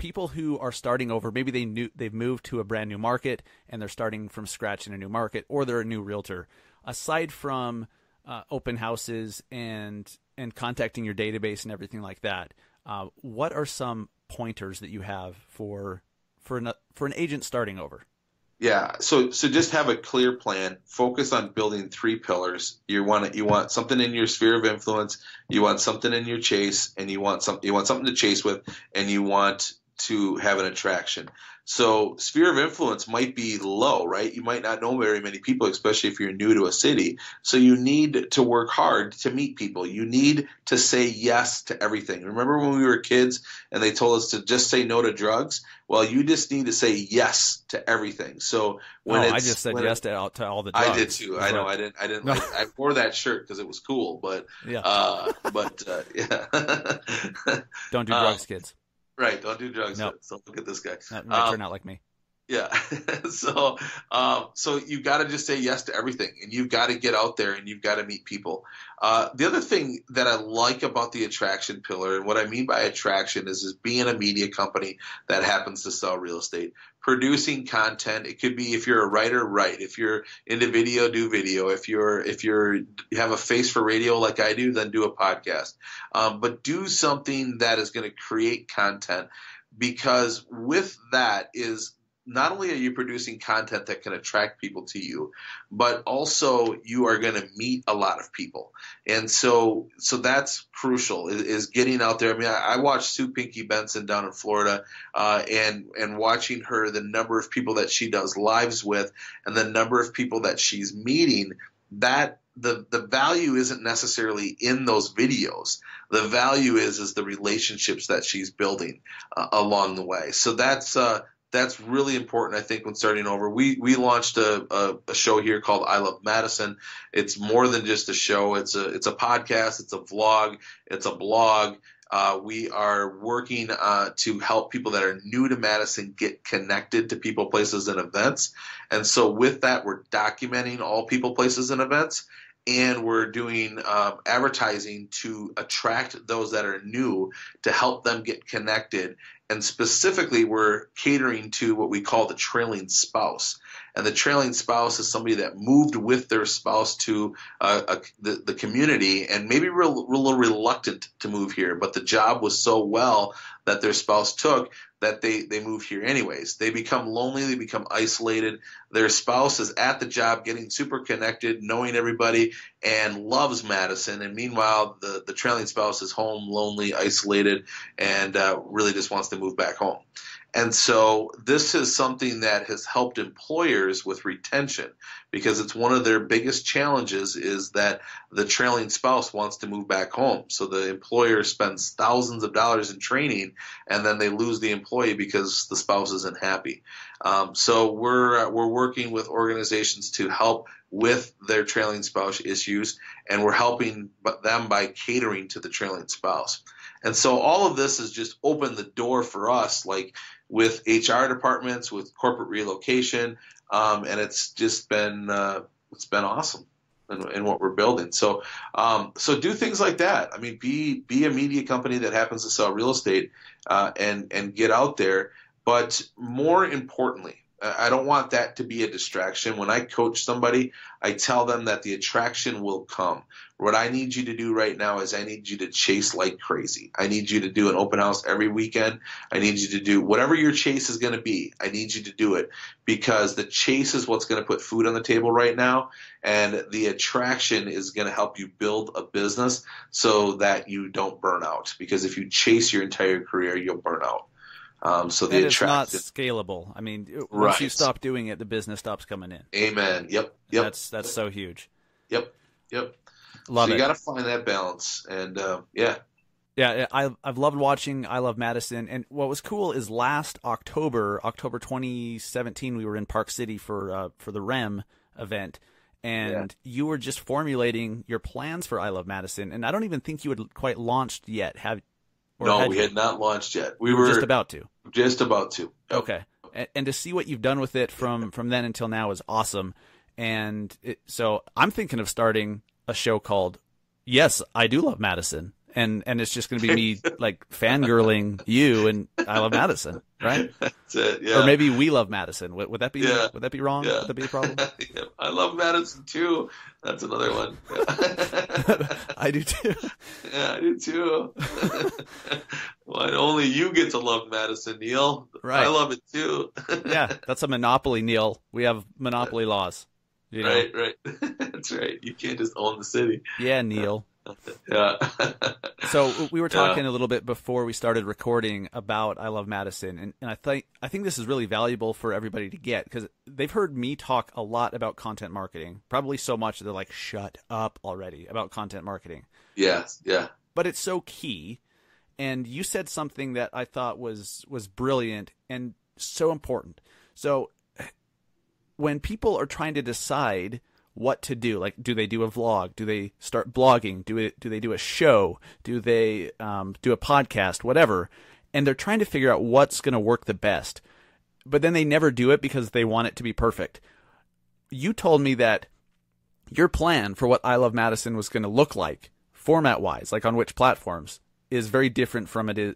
People who are starting over, maybe they knew they've moved to a brand new market and they're starting from scratch in a new market, or they're a new realtor. Aside from uh, open houses and and contacting your database and everything like that, uh, what are some pointers that you have for for an for an agent starting over? Yeah, so so just have a clear plan. Focus on building three pillars. You want you want something in your sphere of influence. You want something in your chase, and you want something you want something to chase with, and you want to have an attraction. So sphere of influence might be low, right? You might not know very many people, especially if you're new to a city. So you need to work hard to meet people. You need to say yes to everything. Remember when we were kids and they told us to just say no to drugs? Well, you just need to say yes to everything. So when it's, I just said yes it, to, to all the drugs. I did too. I know. I didn't. I didn't. No. Like, I wore that shirt because it was cool, but Yeah. uh, but uh, yeah. Don't do Uh, drugs, kids. Right. Don't do drugs. Nope. So look at this guy. Might Um, turn out like me. Yeah. so, um, so you got to just say yes to everything, and you've got to get out there and you've got to meet people. Uh, the other thing that I like about the attraction pillar, and what I mean by attraction, is is being a media company that happens to sell real estate, producing content. It could be if you're a writer, write. If you're into video, do video. If you're if you're you have a face for radio like I do, then do a podcast. Um, but do something that is going to create content because with that is not only are you producing content that can attract people to you, but also you are going to meet a lot of people, and so so that's crucial is, is getting out there. I mean, I, I watched Sue Pinky Benson down in Florida, uh, and and watching her the number of people that she does lives with, and the number of people that she's meeting. That the the value isn't necessarily in those videos. The value is is the relationships that she's building uh, along the way. So that's uh, that's really important, I think, when starting over. We we launched a, a, a show here called I Love Madison. It's more than just a show. It's a it's a podcast. It's a vlog. It's a blog. Uh, we are working uh, to help people that are new to Madison get connected to people, places, and events. And so, with that, we're documenting all people, places, and events and we're doing um, advertising to attract those that are new to help them get connected. And specifically, we're catering to what we call the trailing spouse. And the trailing spouse is somebody that moved with their spouse to uh, a, the, the community and maybe a little reluctant to move here, but the job was so well that their spouse took that they, they move here anyways. They become lonely, they become isolated. Their spouse is at the job getting super connected, knowing everybody, and loves Madison. And meanwhile, the, the trailing spouse is home, lonely, isolated, and uh, really just wants to move back home. And so this is something that has helped employers with retention because it's one of their biggest challenges is that the trailing spouse wants to move back home. So the employer spends thousands of dollars in training and then they lose the employee because the spouse isn't happy. Um, so we're uh, we're working with organizations to help with their trailing spouse issues and we're helping them by catering to the trailing spouse. And so all of this has just opened the door for us, like with HR departments, with corporate relocation, um, and it's just been uh, it's been awesome in, in, what we're building. So um, so do things like that. I mean, be be a media company that happens to sell real estate uh, and and get out there. But more importantly, I don't want that to be a distraction. When I coach somebody, I tell them that the attraction will come. What I need you to do right now is I need you to chase like crazy. I need you to do an open house every weekend. I need you to do whatever your chase is going to be. I need you to do it because the chase is what's going to put food on the table right now. And the attraction is going to help you build a business so that you don't burn out. Because if you chase your entire career, you'll burn out. Um, so the it's not scalable. I mean, once Right. you stop doing it, the business stops coming in. Amen. Yep. Yep. That's that's so huge. Yep. Yep. Love so it. you got to find that balance, and uh, yeah, Yeah, I I've loved watching I Love Madison, and what was cool is last October, October 2017, we were in Park City for uh, for the REM event, and you were just formulating your plans for I Love Madison, and I don't even think you had quite launched yet. Have no, had we you? had not launched yet. We were just about to. just about to. Okay, and, and to see what you've done with it from from then until now is awesome. And it, so I'm thinking of starting a show called "Yes, I Do Love Madison," and and it's just going to be me like fangirling you and I love Madison, right? That's it. Yeah. Or maybe we love Madison. Would, would that be Yeah. would that be wrong? Yeah. Would that be a problem? Yeah, I love Madison too. That's another one. I do too. yeah, I do too. Why only you get to love Madison, Neil? Right. I love it too. Yeah, that's a monopoly, Neil. We have monopoly laws. You know? Right, right. That's right. You can't just own the city. Yeah, Neil. Yeah. So we were Yeah. talking a little bit before we started recording about I Love Madison, and, and I think I think this is really valuable for everybody to get because they've heard me talk a lot about content marketing, probably so much that they're like, "Shut up already" about content marketing. yes, yeah. But it's so key, and you said something that I thought was was brilliant and so important. So when people are trying to decide what to do, like do they do a vlog? Do they start blogging? Do it? Do they do a show? Do they um, do a podcast? Whatever, and they're trying to figure out what's going to work the best. But then they never do it because they want it to be perfect. You told me that your plan for what I Love Madison was going to look like, format wise, like on which platforms, is very different from it. Is,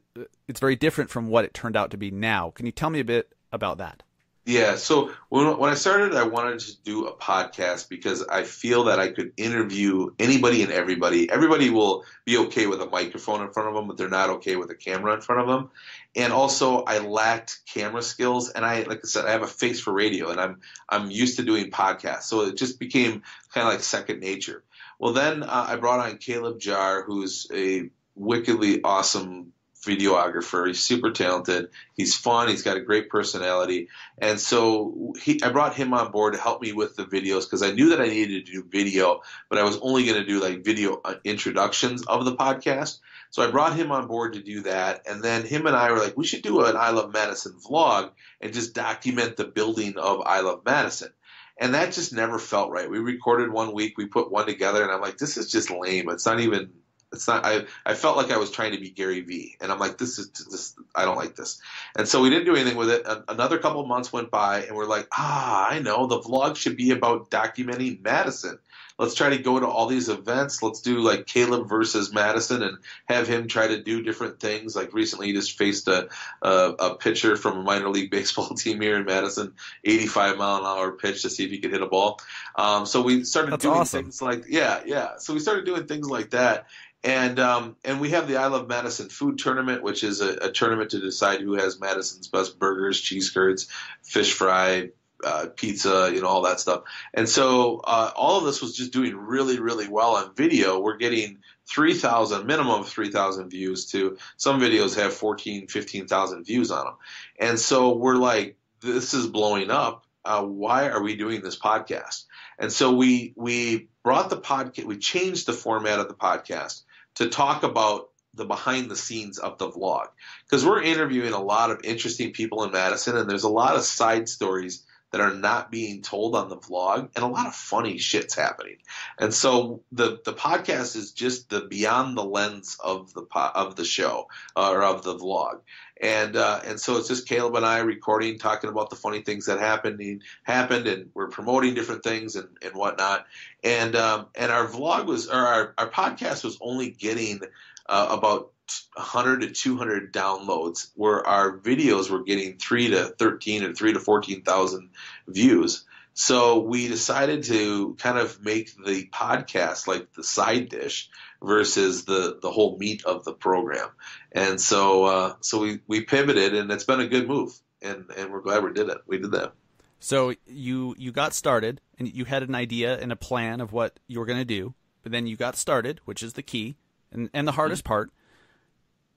it's very different from what it turned out to be now. Can you tell me a bit about that? Yeah, so when when I started, I wanted to do a podcast because I feel that I could interview anybody and everybody. Everybody will be okay with a microphone in front of them, but they're not okay with a camera in front of them. And also, I lacked camera skills, and I, like I said, I have a face for radio, and I'm I'm used to doing podcasts, so it just became kind of like second nature. Well, then uh, I brought on Caleb Jar, who's a wickedly awesome videographer. He's super talented. He's fun. He's got a great personality. And so he, I brought him on board to help me with the videos because I knew that I needed to do video, but I was only going to do like video uh, introductions of the podcast. So I brought him on board to do that. And then him and I were like, we should do an I Love Madison vlog and just document the building of I Love Madison. And that just never felt right. We recorded one week, we put one together, and I'm like, this is just lame. It's not even it's not I, I felt like I was trying to be Gary Vee and I'm like this is this I don't like this. And so we didn't do anything with it. Another couple of months went by and we're like, "Ah, I know. The vlog should be about documenting Madison. Let's try to go to all these events. Let's do like Caleb versus Madison and have him try to do different things. Like recently, he just faced a a, a pitcher from a minor league baseball team here in Madison, 85 mile an hour pitch to see if he could hit a ball. Um, so we started That's doing awesome. things like yeah, yeah. So we started doing things like that. And um, and we have the I Love Madison Food Tournament, which is a, a tournament to decide who has Madison's best burgers, cheese curds, fish fry, uh, pizza, you know, all that stuff. And so uh, all of this was just doing really, really well on video. We're getting 3,000, minimum of 3,000 views to some videos have 14, 15,000 views on them. And so we're like, this is blowing up. Uh, why are we doing this podcast? And so we we brought the podcast, we changed the format of the podcast to talk about the behind the scenes of the vlog because we're interviewing a lot of interesting people in Madison, and there's a lot of side stories that are not being told on the vlog, and a lot of funny shit's happening. And so the the podcast is just the beyond the lens of the po- of the show uh, or of the vlog. And uh, and so it's just Caleb and I recording, talking about the funny things that happened happened, and we're promoting different things and, and whatnot. And um, and our vlog was or our, our podcast was only getting uh, about 100 to 200 downloads, where our videos were getting three to 13 or three to 14,000 views. So we decided to kind of make the podcast like the side dish versus the the whole meat of the program. And so uh, so we we pivoted, and it's been a good move, and and we're glad we did it. We did that. So you you got started and you had an idea and a plan of what you were going to do, but then you got started, which is the key and and the hardest part.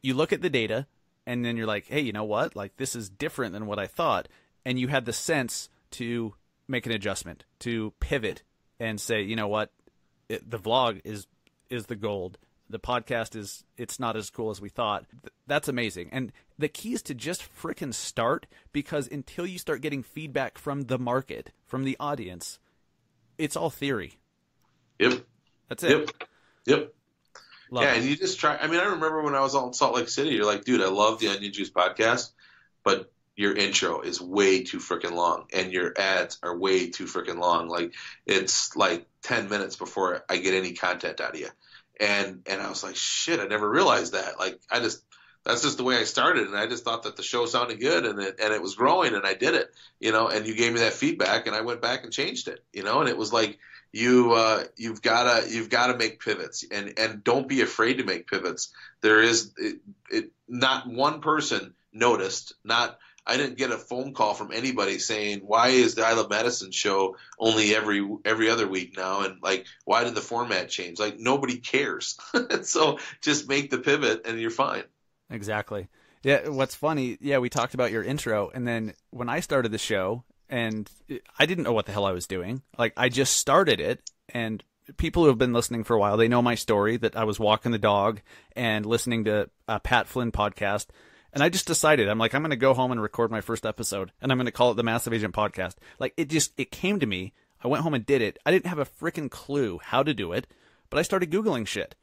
You look at the data and then you're like, "Hey, you know what? Like this is different than what I thought." And you had the sense to make an adjustment, to pivot and say, "You know what? It, the vlog is is the gold. The podcast is it's not as cool as we thought." Th- That's amazing. And the key is to just frickin' start because until you start getting feedback from the market, from the audience, it's all theory. Yep. That's it. Yep. Yep. Love yeah, it. and you just try. I mean, I remember when I was all in Salt Lake City, you're like, dude, I love the Onion Juice podcast, but your intro is way too freaking long, and your ads are way too freaking long. Like it's like ten minutes before I get any content out of you. and and I was like, shit, I never realized that. Like I just that's just the way I started, and I just thought that the show sounded good and it and it was growing, and I did it, you know. And you gave me that feedback, and I went back and changed it, you know. And it was like you uh, you've gotta you've gotta make pivots, and and don't be afraid to make pivots. There is it, it not one person noticed, not I didn't get a phone call from anybody saying why is the I Love Madison show only every every other week now, and like why did the format change? Like nobody cares. so just make the pivot, and you're fine. Exactly. Yeah. What's funny? Yeah, we talked about your intro, and then when I started the show, and I didn't know what the hell I was doing. Like I just started it, and people who have been listening for a while, they know my story that I was walking the dog and listening to a Pat Flynn podcast and I just decided, I'm like, I'm going to go home and record my first episode and I'm going to call it the Massive Agent Podcast. Like it just, it came to me. I went home and did it. I didn't have a freaking clue how to do it, but I started Googling shit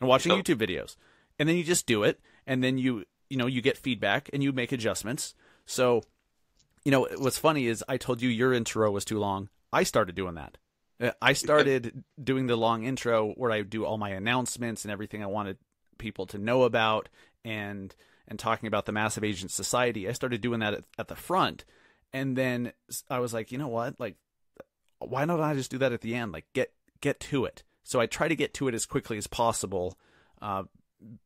and watching YouTube videos. And then you just do it. And then you, you know, you get feedback and you make adjustments. So, you know, what's funny is I told you your intro was too long. I started doing that. Uh, I started doing the long intro where I do all my announcements and everything I wanted people to know about. And, and talking about the Massive Agent Society, I started doing that at, at the front. And then I was like, you know what? Like, why don't I just do that at the end? Like, get get to it. So I try to get to it as quickly as possible, uh,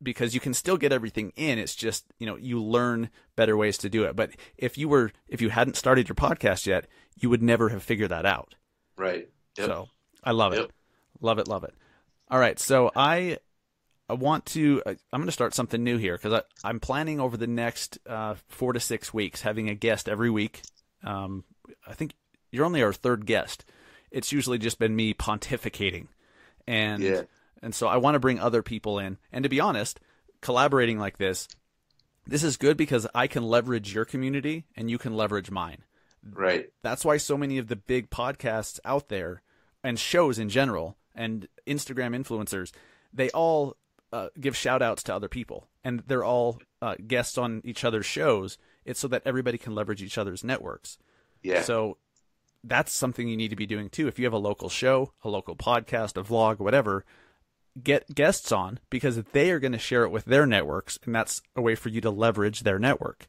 because you can still get everything in. It's just you know you learn better ways to do it. But if you were if you hadn't started your podcast yet, you would never have figured that out. Right. Yep. So I love it, love it, love it. All right, so I I want to. I'm going to start something new here because I'm planning over the next uh, four to six weeks having a guest every week. Um, I think you're only our third guest. It's usually just been me pontificating, and yeah. and so I want to bring other people in. And to be honest, collaborating like this, this is good because I can leverage your community and you can leverage mine. Right. That's why so many of the big podcasts out there and shows in general and Instagram influencers, they all uh, give shout outs to other people. And they're all uh, guests on each other's shows. It's so that everybody can leverage each other's networks. Yeah. So that's something you need to be doing too. If you have a local show a local podcast a vlog whatever get guests on because they are going to share it with their networks and that's a way for you to leverage their network.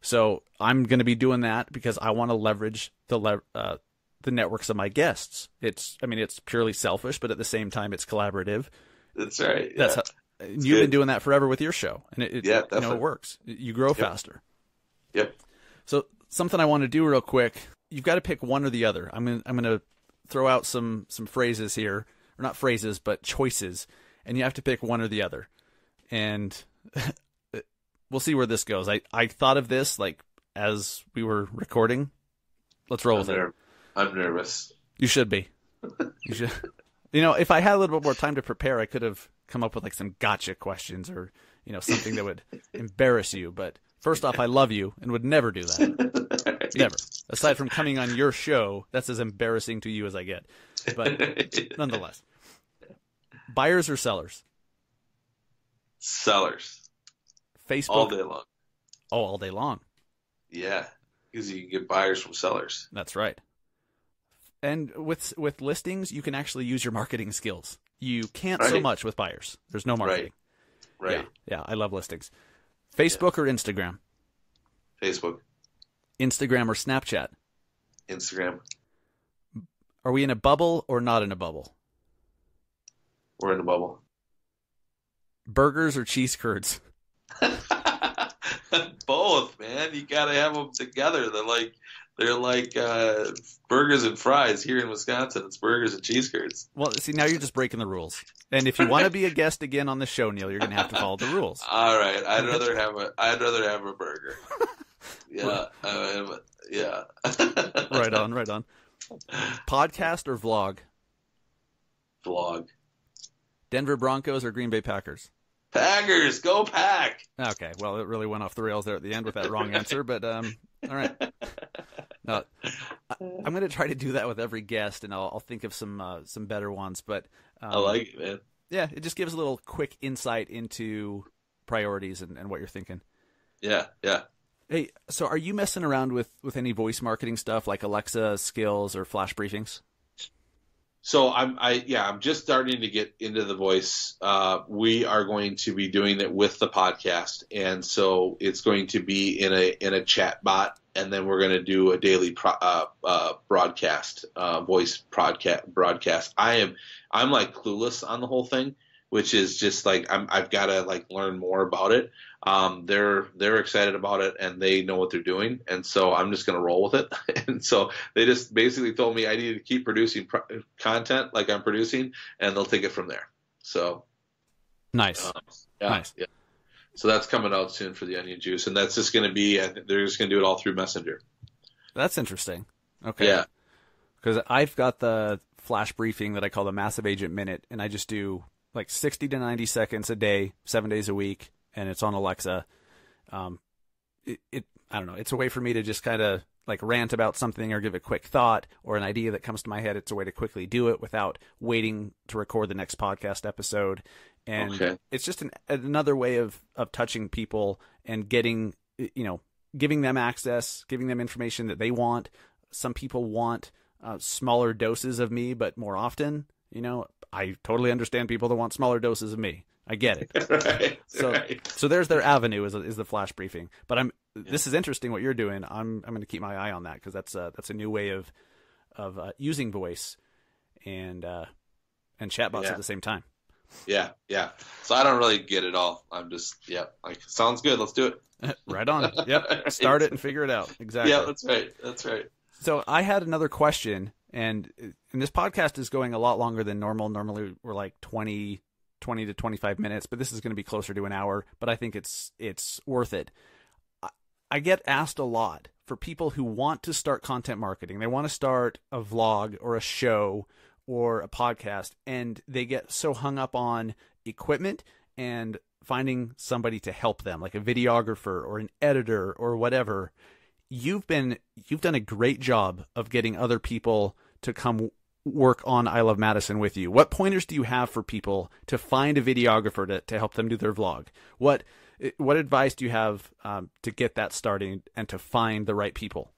So i'm going to be doing that because i want to leverage the le- uh, the networks of my guests. It's i mean it's purely selfish but at the same time it's collaborative that's right. Yeah. That's how, you've good. been doing that forever with your show, and it, it yeah, you know it works. You grow yep. faster. Yep. So something I want to do real quick. You've got to pick one or the other. I'm gonna I'm gonna throw out some some phrases here, or not phrases, but choices, and you have to pick one or the other. And we'll see where this goes. I I thought of this like as we were recording. Let's roll I'm with ner- it. I'm nervous. You should be. You should. You know, if I had a little bit more time to prepare, I could have come up with like some gotcha questions or you know something that would embarrass you. But first off, I love you and would never do that. never. Aside from coming on your show, that's as embarrassing to you as I get. But nonetheless, buyers or sellers? Sellers. Facebook all day long. Oh, all day long. Yeah, because you can get buyers from sellers. That's right and with with listings, you can actually use your marketing skills. You can't right. so much with buyers. There's no marketing. Right. Right. Yeah, yeah I love listings. Facebook yeah. or Instagram? Facebook. Instagram or Snapchat? Instagram. Are we in a bubble or not in a bubble? We're in a bubble. Burgers or cheese curds? Both, man. You got to have them together. They're like they're like uh, burgers and fries here in Wisconsin. It's burgers and cheese curds. Well, see, now you're just breaking the rules. And if you want to be a guest again on the show, Neil, you're going to have to follow the rules. All right, I'd rather have a I'd rather have a burger. Yeah, uh, yeah. right on, right on. Podcast or vlog? Vlog. Denver Broncos or Green Bay Packers? Packers, go pack. Okay, well, it really went off the rails there at the end with that wrong answer, but um, all right. No, I, am going to try to do that with every guest, and I'll, I'll think of some uh, some better ones. But um, I like it, man. Yeah, it just gives a little quick insight into priorities and, and what you're thinking. Yeah, yeah. Hey, so are you messing around with with any voice marketing stuff like Alexa skills or flash briefings? So I'm I yeah I'm just starting to get into the voice. Uh, we are going to be doing it with the podcast, and so it's going to be in a in a chat bot, and then we're going to do a daily pro, uh, uh, broadcast, uh, voice broadcast broadcast. I am I'm like clueless on the whole thing, which is just like I'm I've got to like learn more about it. Um, they're they're excited about it and they know what they're doing, and so I'm just going to roll with it. and so they just basically told me I need to keep producing pro- content like I'm producing, and they'll take it from there. So nice, um, yeah, nice. Yeah. So that's coming out soon for the onion juice, and that's just going to be they're just going to do it all through Messenger. That's interesting. Okay. Yeah. Because I've got the flash briefing that I call the Massive Agent Minute, and I just do like 60 to 90 seconds a day, seven days a week, and it's on Alexa. Um, it, it I don't know. It's a way for me to just kind of like rant about something or give a quick thought or an idea that comes to my head. It's a way to quickly do it without waiting to record the next podcast episode. And Okay. it's just an, another way of, of touching people and getting, you know, giving them access, giving them information that they want. Some people want uh, smaller doses of me, but more often, you know, I totally understand people that want smaller doses of me. I get it. right. So, right. so there's their avenue is, is the flash briefing. But I'm this is interesting what you're doing. I'm I'm going to keep my eye on that because that's uh, that's a new way of of uh, using voice and uh, and chatbots Yeah. at the same time. Yeah, yeah. So I don't really get it all. I'm just yeah, like sounds good. Let's do it. right on. Yep. Start it and figure it out. Exactly. Yeah, that's right. That's right. So I had another question, and uh, and this podcast is going a lot longer than normal. Normally we're like 20, 20 to twenty five minutes, but this is going to be closer to an hour. But I think it's it's worth it. I, I get asked a lot for people who want to start content marketing. They want to start a vlog or a show or a podcast, and they get so hung up on equipment and finding somebody to help them, like a videographer or an editor or whatever you've been you've done a great job of getting other people to come work on I Love Madison with you. What pointers do you have for people to find a videographer to, to help them do their vlog? What what advice do you have um, to get that starting and to find the right people?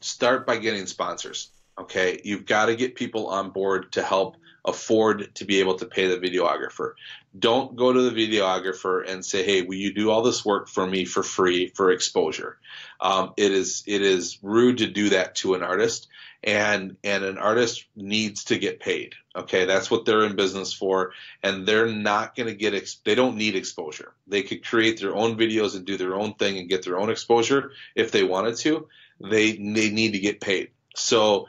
Start by getting sponsors. Okay, you've got to get people on board to help afford to be able to pay the videographer. Don't go to the videographer and say, "Hey, will you do all this work for me for free for exposure?" Um, it is it is rude to do that to an artist, and and an artist needs to get paid. Okay, that's what they're in business for, and they're not going to get ex- they don't need exposure. They could create their own videos and do their own thing and get their own exposure if they wanted to. They they need to get paid. So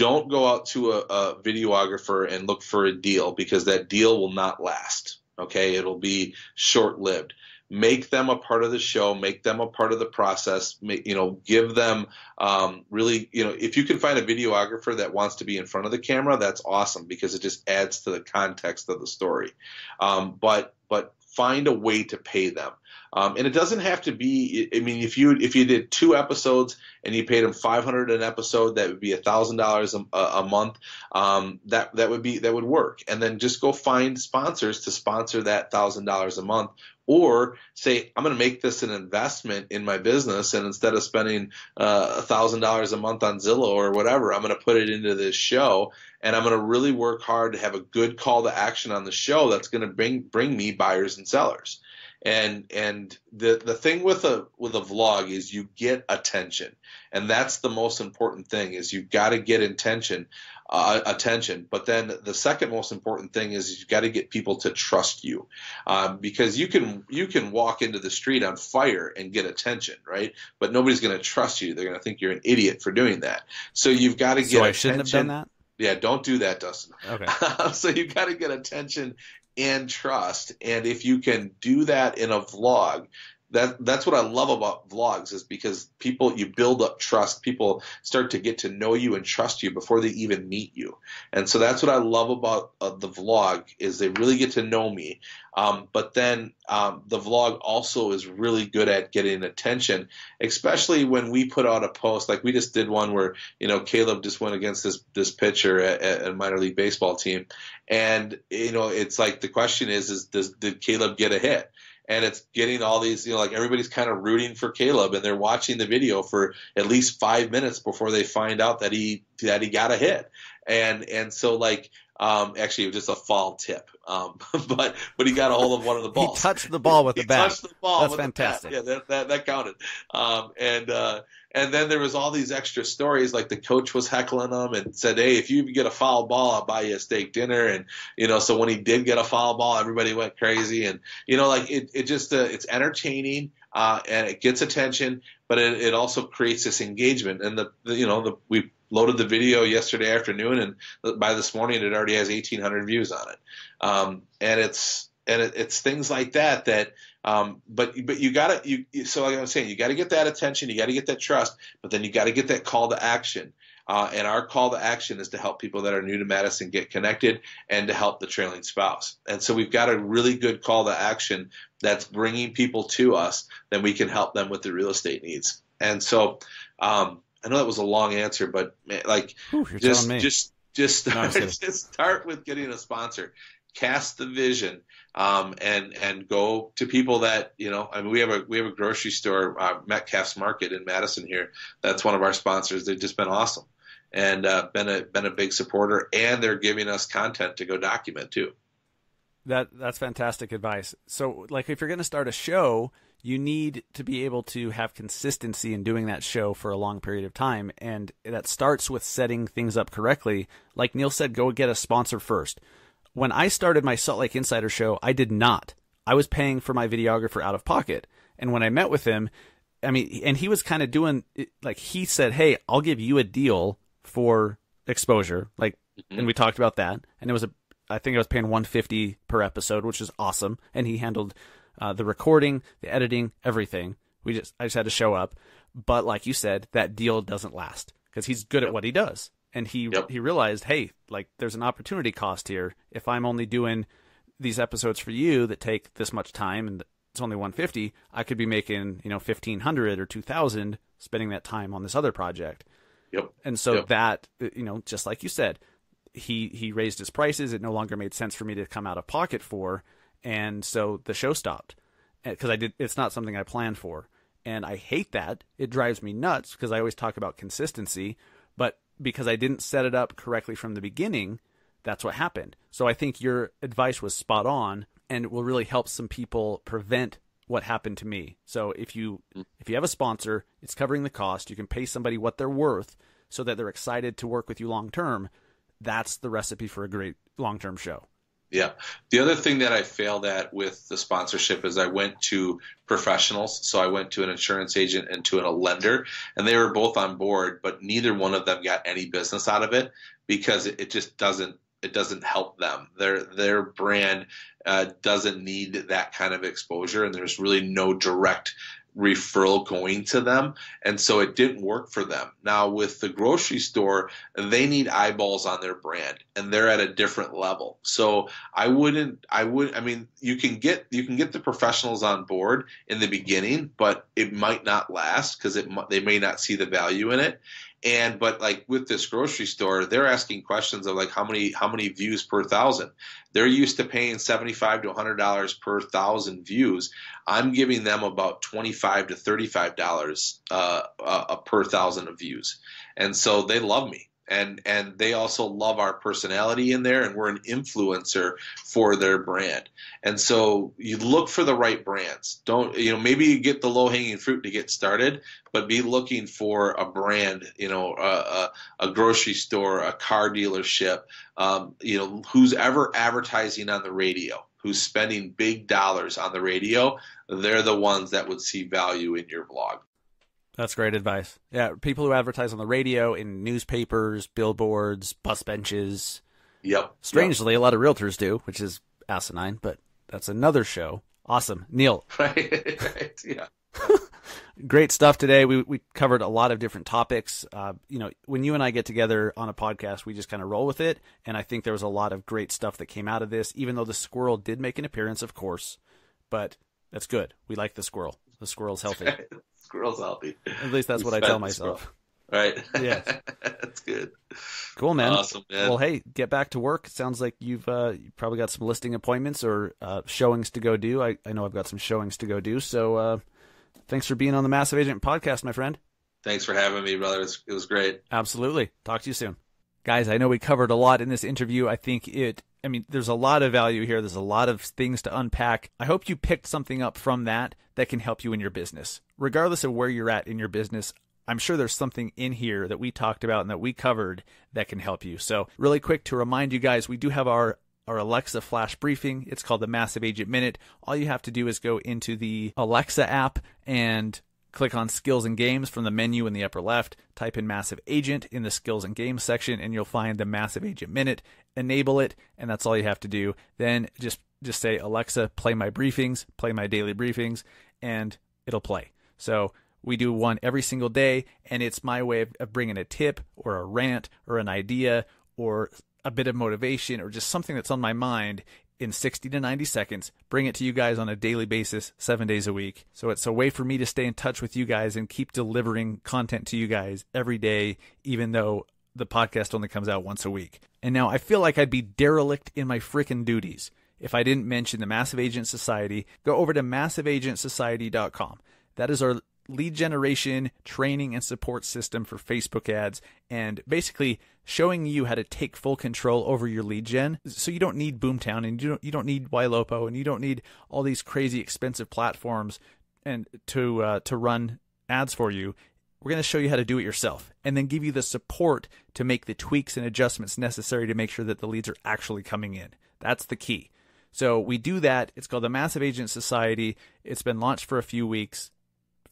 don't go out to a, a videographer and look for a deal because that deal will not last. Okay, it'll be short lived. Make them a part of the show. Make them a part of the process. Make, you know, give them um, really. You know, if you can find a videographer that wants to be in front of the camera, that's awesome because it just adds to the context of the story. Um, but but find a way to pay them. Um, and it doesn't have to be. I mean, if you if you did two episodes and you paid them five hundred an episode, that would be thousand dollars a month. Um, that that would be that would work. And then just go find sponsors to sponsor that thousand dollars a month, or say I'm going to make this an investment in my business, and instead of spending uh, a thousand dollars a month on Zillow or whatever, I'm going to put it into this show, and I'm going to really work hard to have a good call to action on the show that's going to bring bring me buyers and sellers. And and the the thing with a with a vlog is you get attention. And that's the most important thing is you've got to get intention uh, attention. But then the second most important thing is you've got to get people to trust you um, because you can you can walk into the street on fire and get attention right? But nobody's going to trust you. They're going to think you're an idiot for doing that. So you've got to get So I shouldn't have done that. Yeah don't do that dustin Okay. Um, so you've got to get attention and trust and if you can do that in a vlog that that's what I love about vlogs is because people you build up trust. People start to get to know you and trust you before they even meet you. And so that's what I love about uh, the vlog is they really get to know me. Um, but then um, the vlog also is really good at getting attention especially when we put out a post. Like we just did one where you know Caleb just went against this this pitcher at, a minor league baseball team. And you know it's like the question is is does did Caleb get a hit and it's getting all these you know like everybody's kind of rooting for Caleb and they're watching the video for at least 5 minutes before they find out that he that he got a hit. And and so like um, actually, it was just a foul tip, um, but but he got a hold of one of the balls. he touched the ball with the bat. touched the ball. That's with fantastic. Yeah, that, that that counted. Um, and uh, and then there was all these extra stories, like the coach was heckling him and said, "Hey, if you get a foul ball, I'll buy you a steak dinner." And you know, so when he did get a foul ball, everybody went crazy. And you know, like it, it just uh, it's entertaining. Uh, and it gets attention, but it, it also creates this engagement. And the, the you know the we loaded the video yesterday afternoon, and by this morning it already has 1,800 views on it. Um, and it's and it, it's things like that that. Um, but but you gotta you so like I was saying you got to get that attention, you got to get that trust, but then you got to get that call to action. Uh, and our call to action is to help people that are new to Madison get connected and to help the trailing spouse. And so we've got a really good call to action that's bringing people to us, then we can help them with their real estate needs. And so um, I know that was a long answer, but man, like Whew, just me. just just start, just just start with getting a sponsor. Cast the vision um, and and go to people that you know. I mean, we have a we have a grocery store, uh, Metcalfe's Market in Madison here. That's one of our sponsors. They've just been awesome and uh, been a been a big supporter, and they're giving us content to go document too. That that's fantastic advice. So, like, if you're going to start a show, you need to be able to have consistency in doing that show for a long period of time, and that starts with setting things up correctly. Like Neil said, go get a sponsor first. When I started my Salt Lake Insider show, I did not. I was paying for my videographer out of pocket, and when I met with him, I mean, and he was kind of doing like he said, "Hey, I'll give you a deal for exposure," like, mm-hmm. and we talked about that, and it was a I think I was paying 150 per episode, which is awesome. And he handled uh, the recording, the editing, everything. We just I just had to show up. But like you said, that deal doesn't last because he's good at what he does, and he Yep. he realized, hey, like there's an opportunity cost here. If I'm only doing these episodes for you that take this much time and it's only 150, I could be making you know 1500 or 2000 spending that time on this other project. Yep. And so Yep. that you know, just like you said, he he raised his prices. It no longer made sense for me to come out of pocket for, and so the show stopped eh, because I did. It's not something I planned for, and I hate that. It drives me nuts because I always talk about consistency, but because I didn't set it up correctly from the beginning, that's what happened. So I think your advice was spot on, and it will really help some people prevent what happened to me. So if you mm. if you have a sponsor, it's covering the cost. You can pay somebody what they're worth, so that they're excited to work with you long term. That's the recipe for a great long term show. Yeah. The other thing that I failed at with the sponsorship is I went to professionals. So I went to an insurance agent and to a lender, and they were both on board, but neither one of them got any business out of it because it, just doesn't it doesn't help them. Their their brand uh, doesn't need that kind of exposure, and there's really no direct referral going to them and so it didn't work for them. Now with the grocery store they need eyeballs on their brand and they're at a different level. So i wouldn't i would i mean you can get you can get the professionals on board in the beginning but it might not last because it they may not see the value in it and but like with this grocery store they're asking questions of like how many how many views per thousand? They're used to paying 75 to 100 dollars per thousand views. I'm giving them about 25 to 35 dollars uh, uh, per thousand of views. And so they love me and and they also love our personality in there and we're an influencer for their brand. And so you look for the right brands. Don't you know maybe you get the low hanging fruit to get started but be looking for a brand you know a, a, a grocery store a car dealership um, you know who's ever advertising on the radio who's spending big dollars on the radio they're the ones that would see value in your blog That's great advice. Yeah, people who advertise on the radio, in newspapers, billboards, bus benches. yep Strangely, a lot of realtors do, which is asinine, but that's another show. Awesome. Neil, right right yeah great stuff today. We we covered a lot of different topics. Uh, you know, when you and I get together on a podcast, we just kind of roll with it, and I think there was a lot of great stuff that came out of this. Even though the squirrel did make an appearance, of course, but that's good. We like the squirrel. The squirrel's healthy. squirrel's healthy At least that's We what I tell squirrel. myself. right Yeah. that's good Cool, man. Awesome, man. Well, hey, get back to work. It sounds like you've uh, you probably got some listing appointments or uh, showings to go do. I, I know I've got some showings to go do. So uh, thanks for being on the Massive Agent podcast, my friend. thanks for having me brother it was, it was great Absolutely. Talk to you soon. Guys, I know we covered a lot in this interview. I think it, I mean, there's a lot of value here. There's a lot of things to unpack. I hope you picked something up from that that can help you in your business. Regardless of where you're at in your business, I'm sure there's something in here that we talked about and that we covered that can help you. So, really quick to remind you guys, we do have our our Alexa flash briefing. It's called the Massive Agent Minute. All you have to do is go into the Alexa app and click on Skills and Games from the menu in the upper left. Type in Massive Agent in the Skills and Games section, and you'll find the Massive Agent Minute. Enable it, and that's all you have to do. Then just just say Alexa, play my briefings, play my daily briefings, and it'll play. So we do one every single day, and it's my way of, of bringing a tip or a rant or an idea or a bit of motivation or just something that's on my mind in 60 to 90 seconds, bring it to you guys on a daily basis, seven days a week. So it's a way for me to stay in touch with you guys and keep delivering content to you guys every day, even though the podcast only comes out once a week. And now I feel like I'd be derelict in my freaking duties if I didn't mention the Massive Agent Society. Go over to massiveagentsociety.com. That is our lead generation training and support system for Facebook ads and basically showing you how to take full control over your lead gen. So you don't need Boomtown and you don't you don't need Ylopo and you don't need all these crazy expensive platforms and to uh, to run ads for you. We're going to show you how to do it yourself and then give you the support to make the tweaks and adjustments necessary to make sure that the leads are actually coming in. That's the key. So we do that. It's called the Massive Agent Society. It's been launched for a few weeks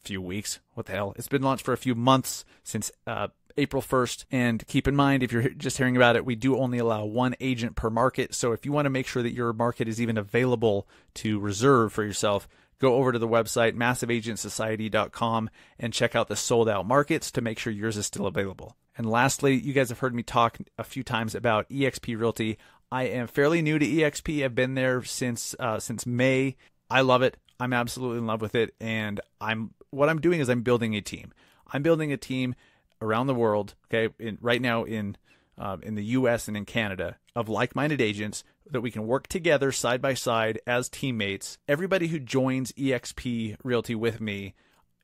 few weeks. What the hell? It's been launched for a few months since uh, April 1st. And keep in mind, if you're just hearing about it, we do only allow one agent per market. So if you want to make sure that your market is even available to reserve for yourself, go over to the website massiveagentsociety.com and check out the sold out markets to make sure yours is still available. And lastly, you guys have heard me talk a few times about eXp Realty. I am fairly new to eXp. I've been there since uh, since May. I love it. I'm absolutely in love with it, and I'm what I'm doing is I'm building a team. I'm building a team around the world. Okay, in, right now in uh, in the U.S. and in Canada of like-minded agents that we can work together side by side as teammates. Everybody who joins EXP Realty with me,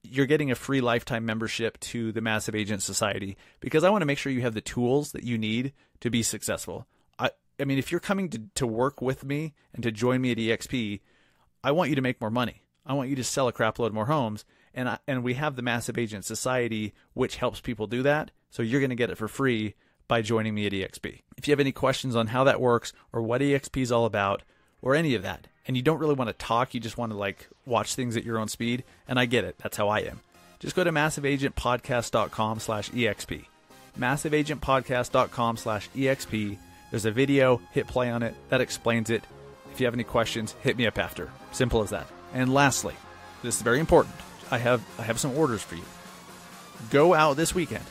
you're getting a free lifetime membership to the Massive Agent Society because I want to make sure you have the tools that you need to be successful. I, I mean, if you're coming to, to work with me and to join me at EXP, I want you to make more money. I want you to sell a crapload more homes and I, and we have the Massive Agent Society, which helps people do that. So you're going to get it for free by joining me at EXP. If you have any questions on how that works or what EXP is all about or any of that, and you don't really want to talk, you just want to like watch things at your own speed, and I get it. That's how I am. Just go to massiveagentpodcast.com slash EXP. Massiveagentpodcast.com slash EXP. There's a video, hit play on it. That explains it. If you have any questions, hit me up after. Simple as that. And lastly, this is very important. I have I have some orders for you. Go out this weekend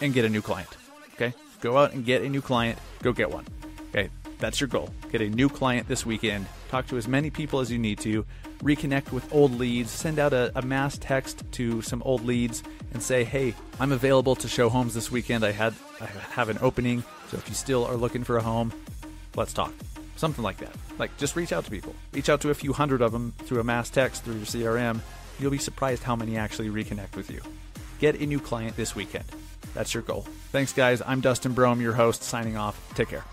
and get a new client. Okay? Go out and get a new client. Go get one. Okay? That's your goal. Get a new client this weekend. Talk to as many people as you need to. Reconnect with old leads. Send out a, a mass text to some old leads and say, "Hey, I'm available to show homes this weekend. I had I have an opening. So if you still are looking for a home, let's talk." Something like that. Like just reach out to people. Reach out to a few hundred of them through a mass text through your CRM You'll be surprised how many actually reconnect with you. Get a new client this weekend. That's your goal. Thanks, guys. I'm Dustin Brohm, your host, signing off. Take care.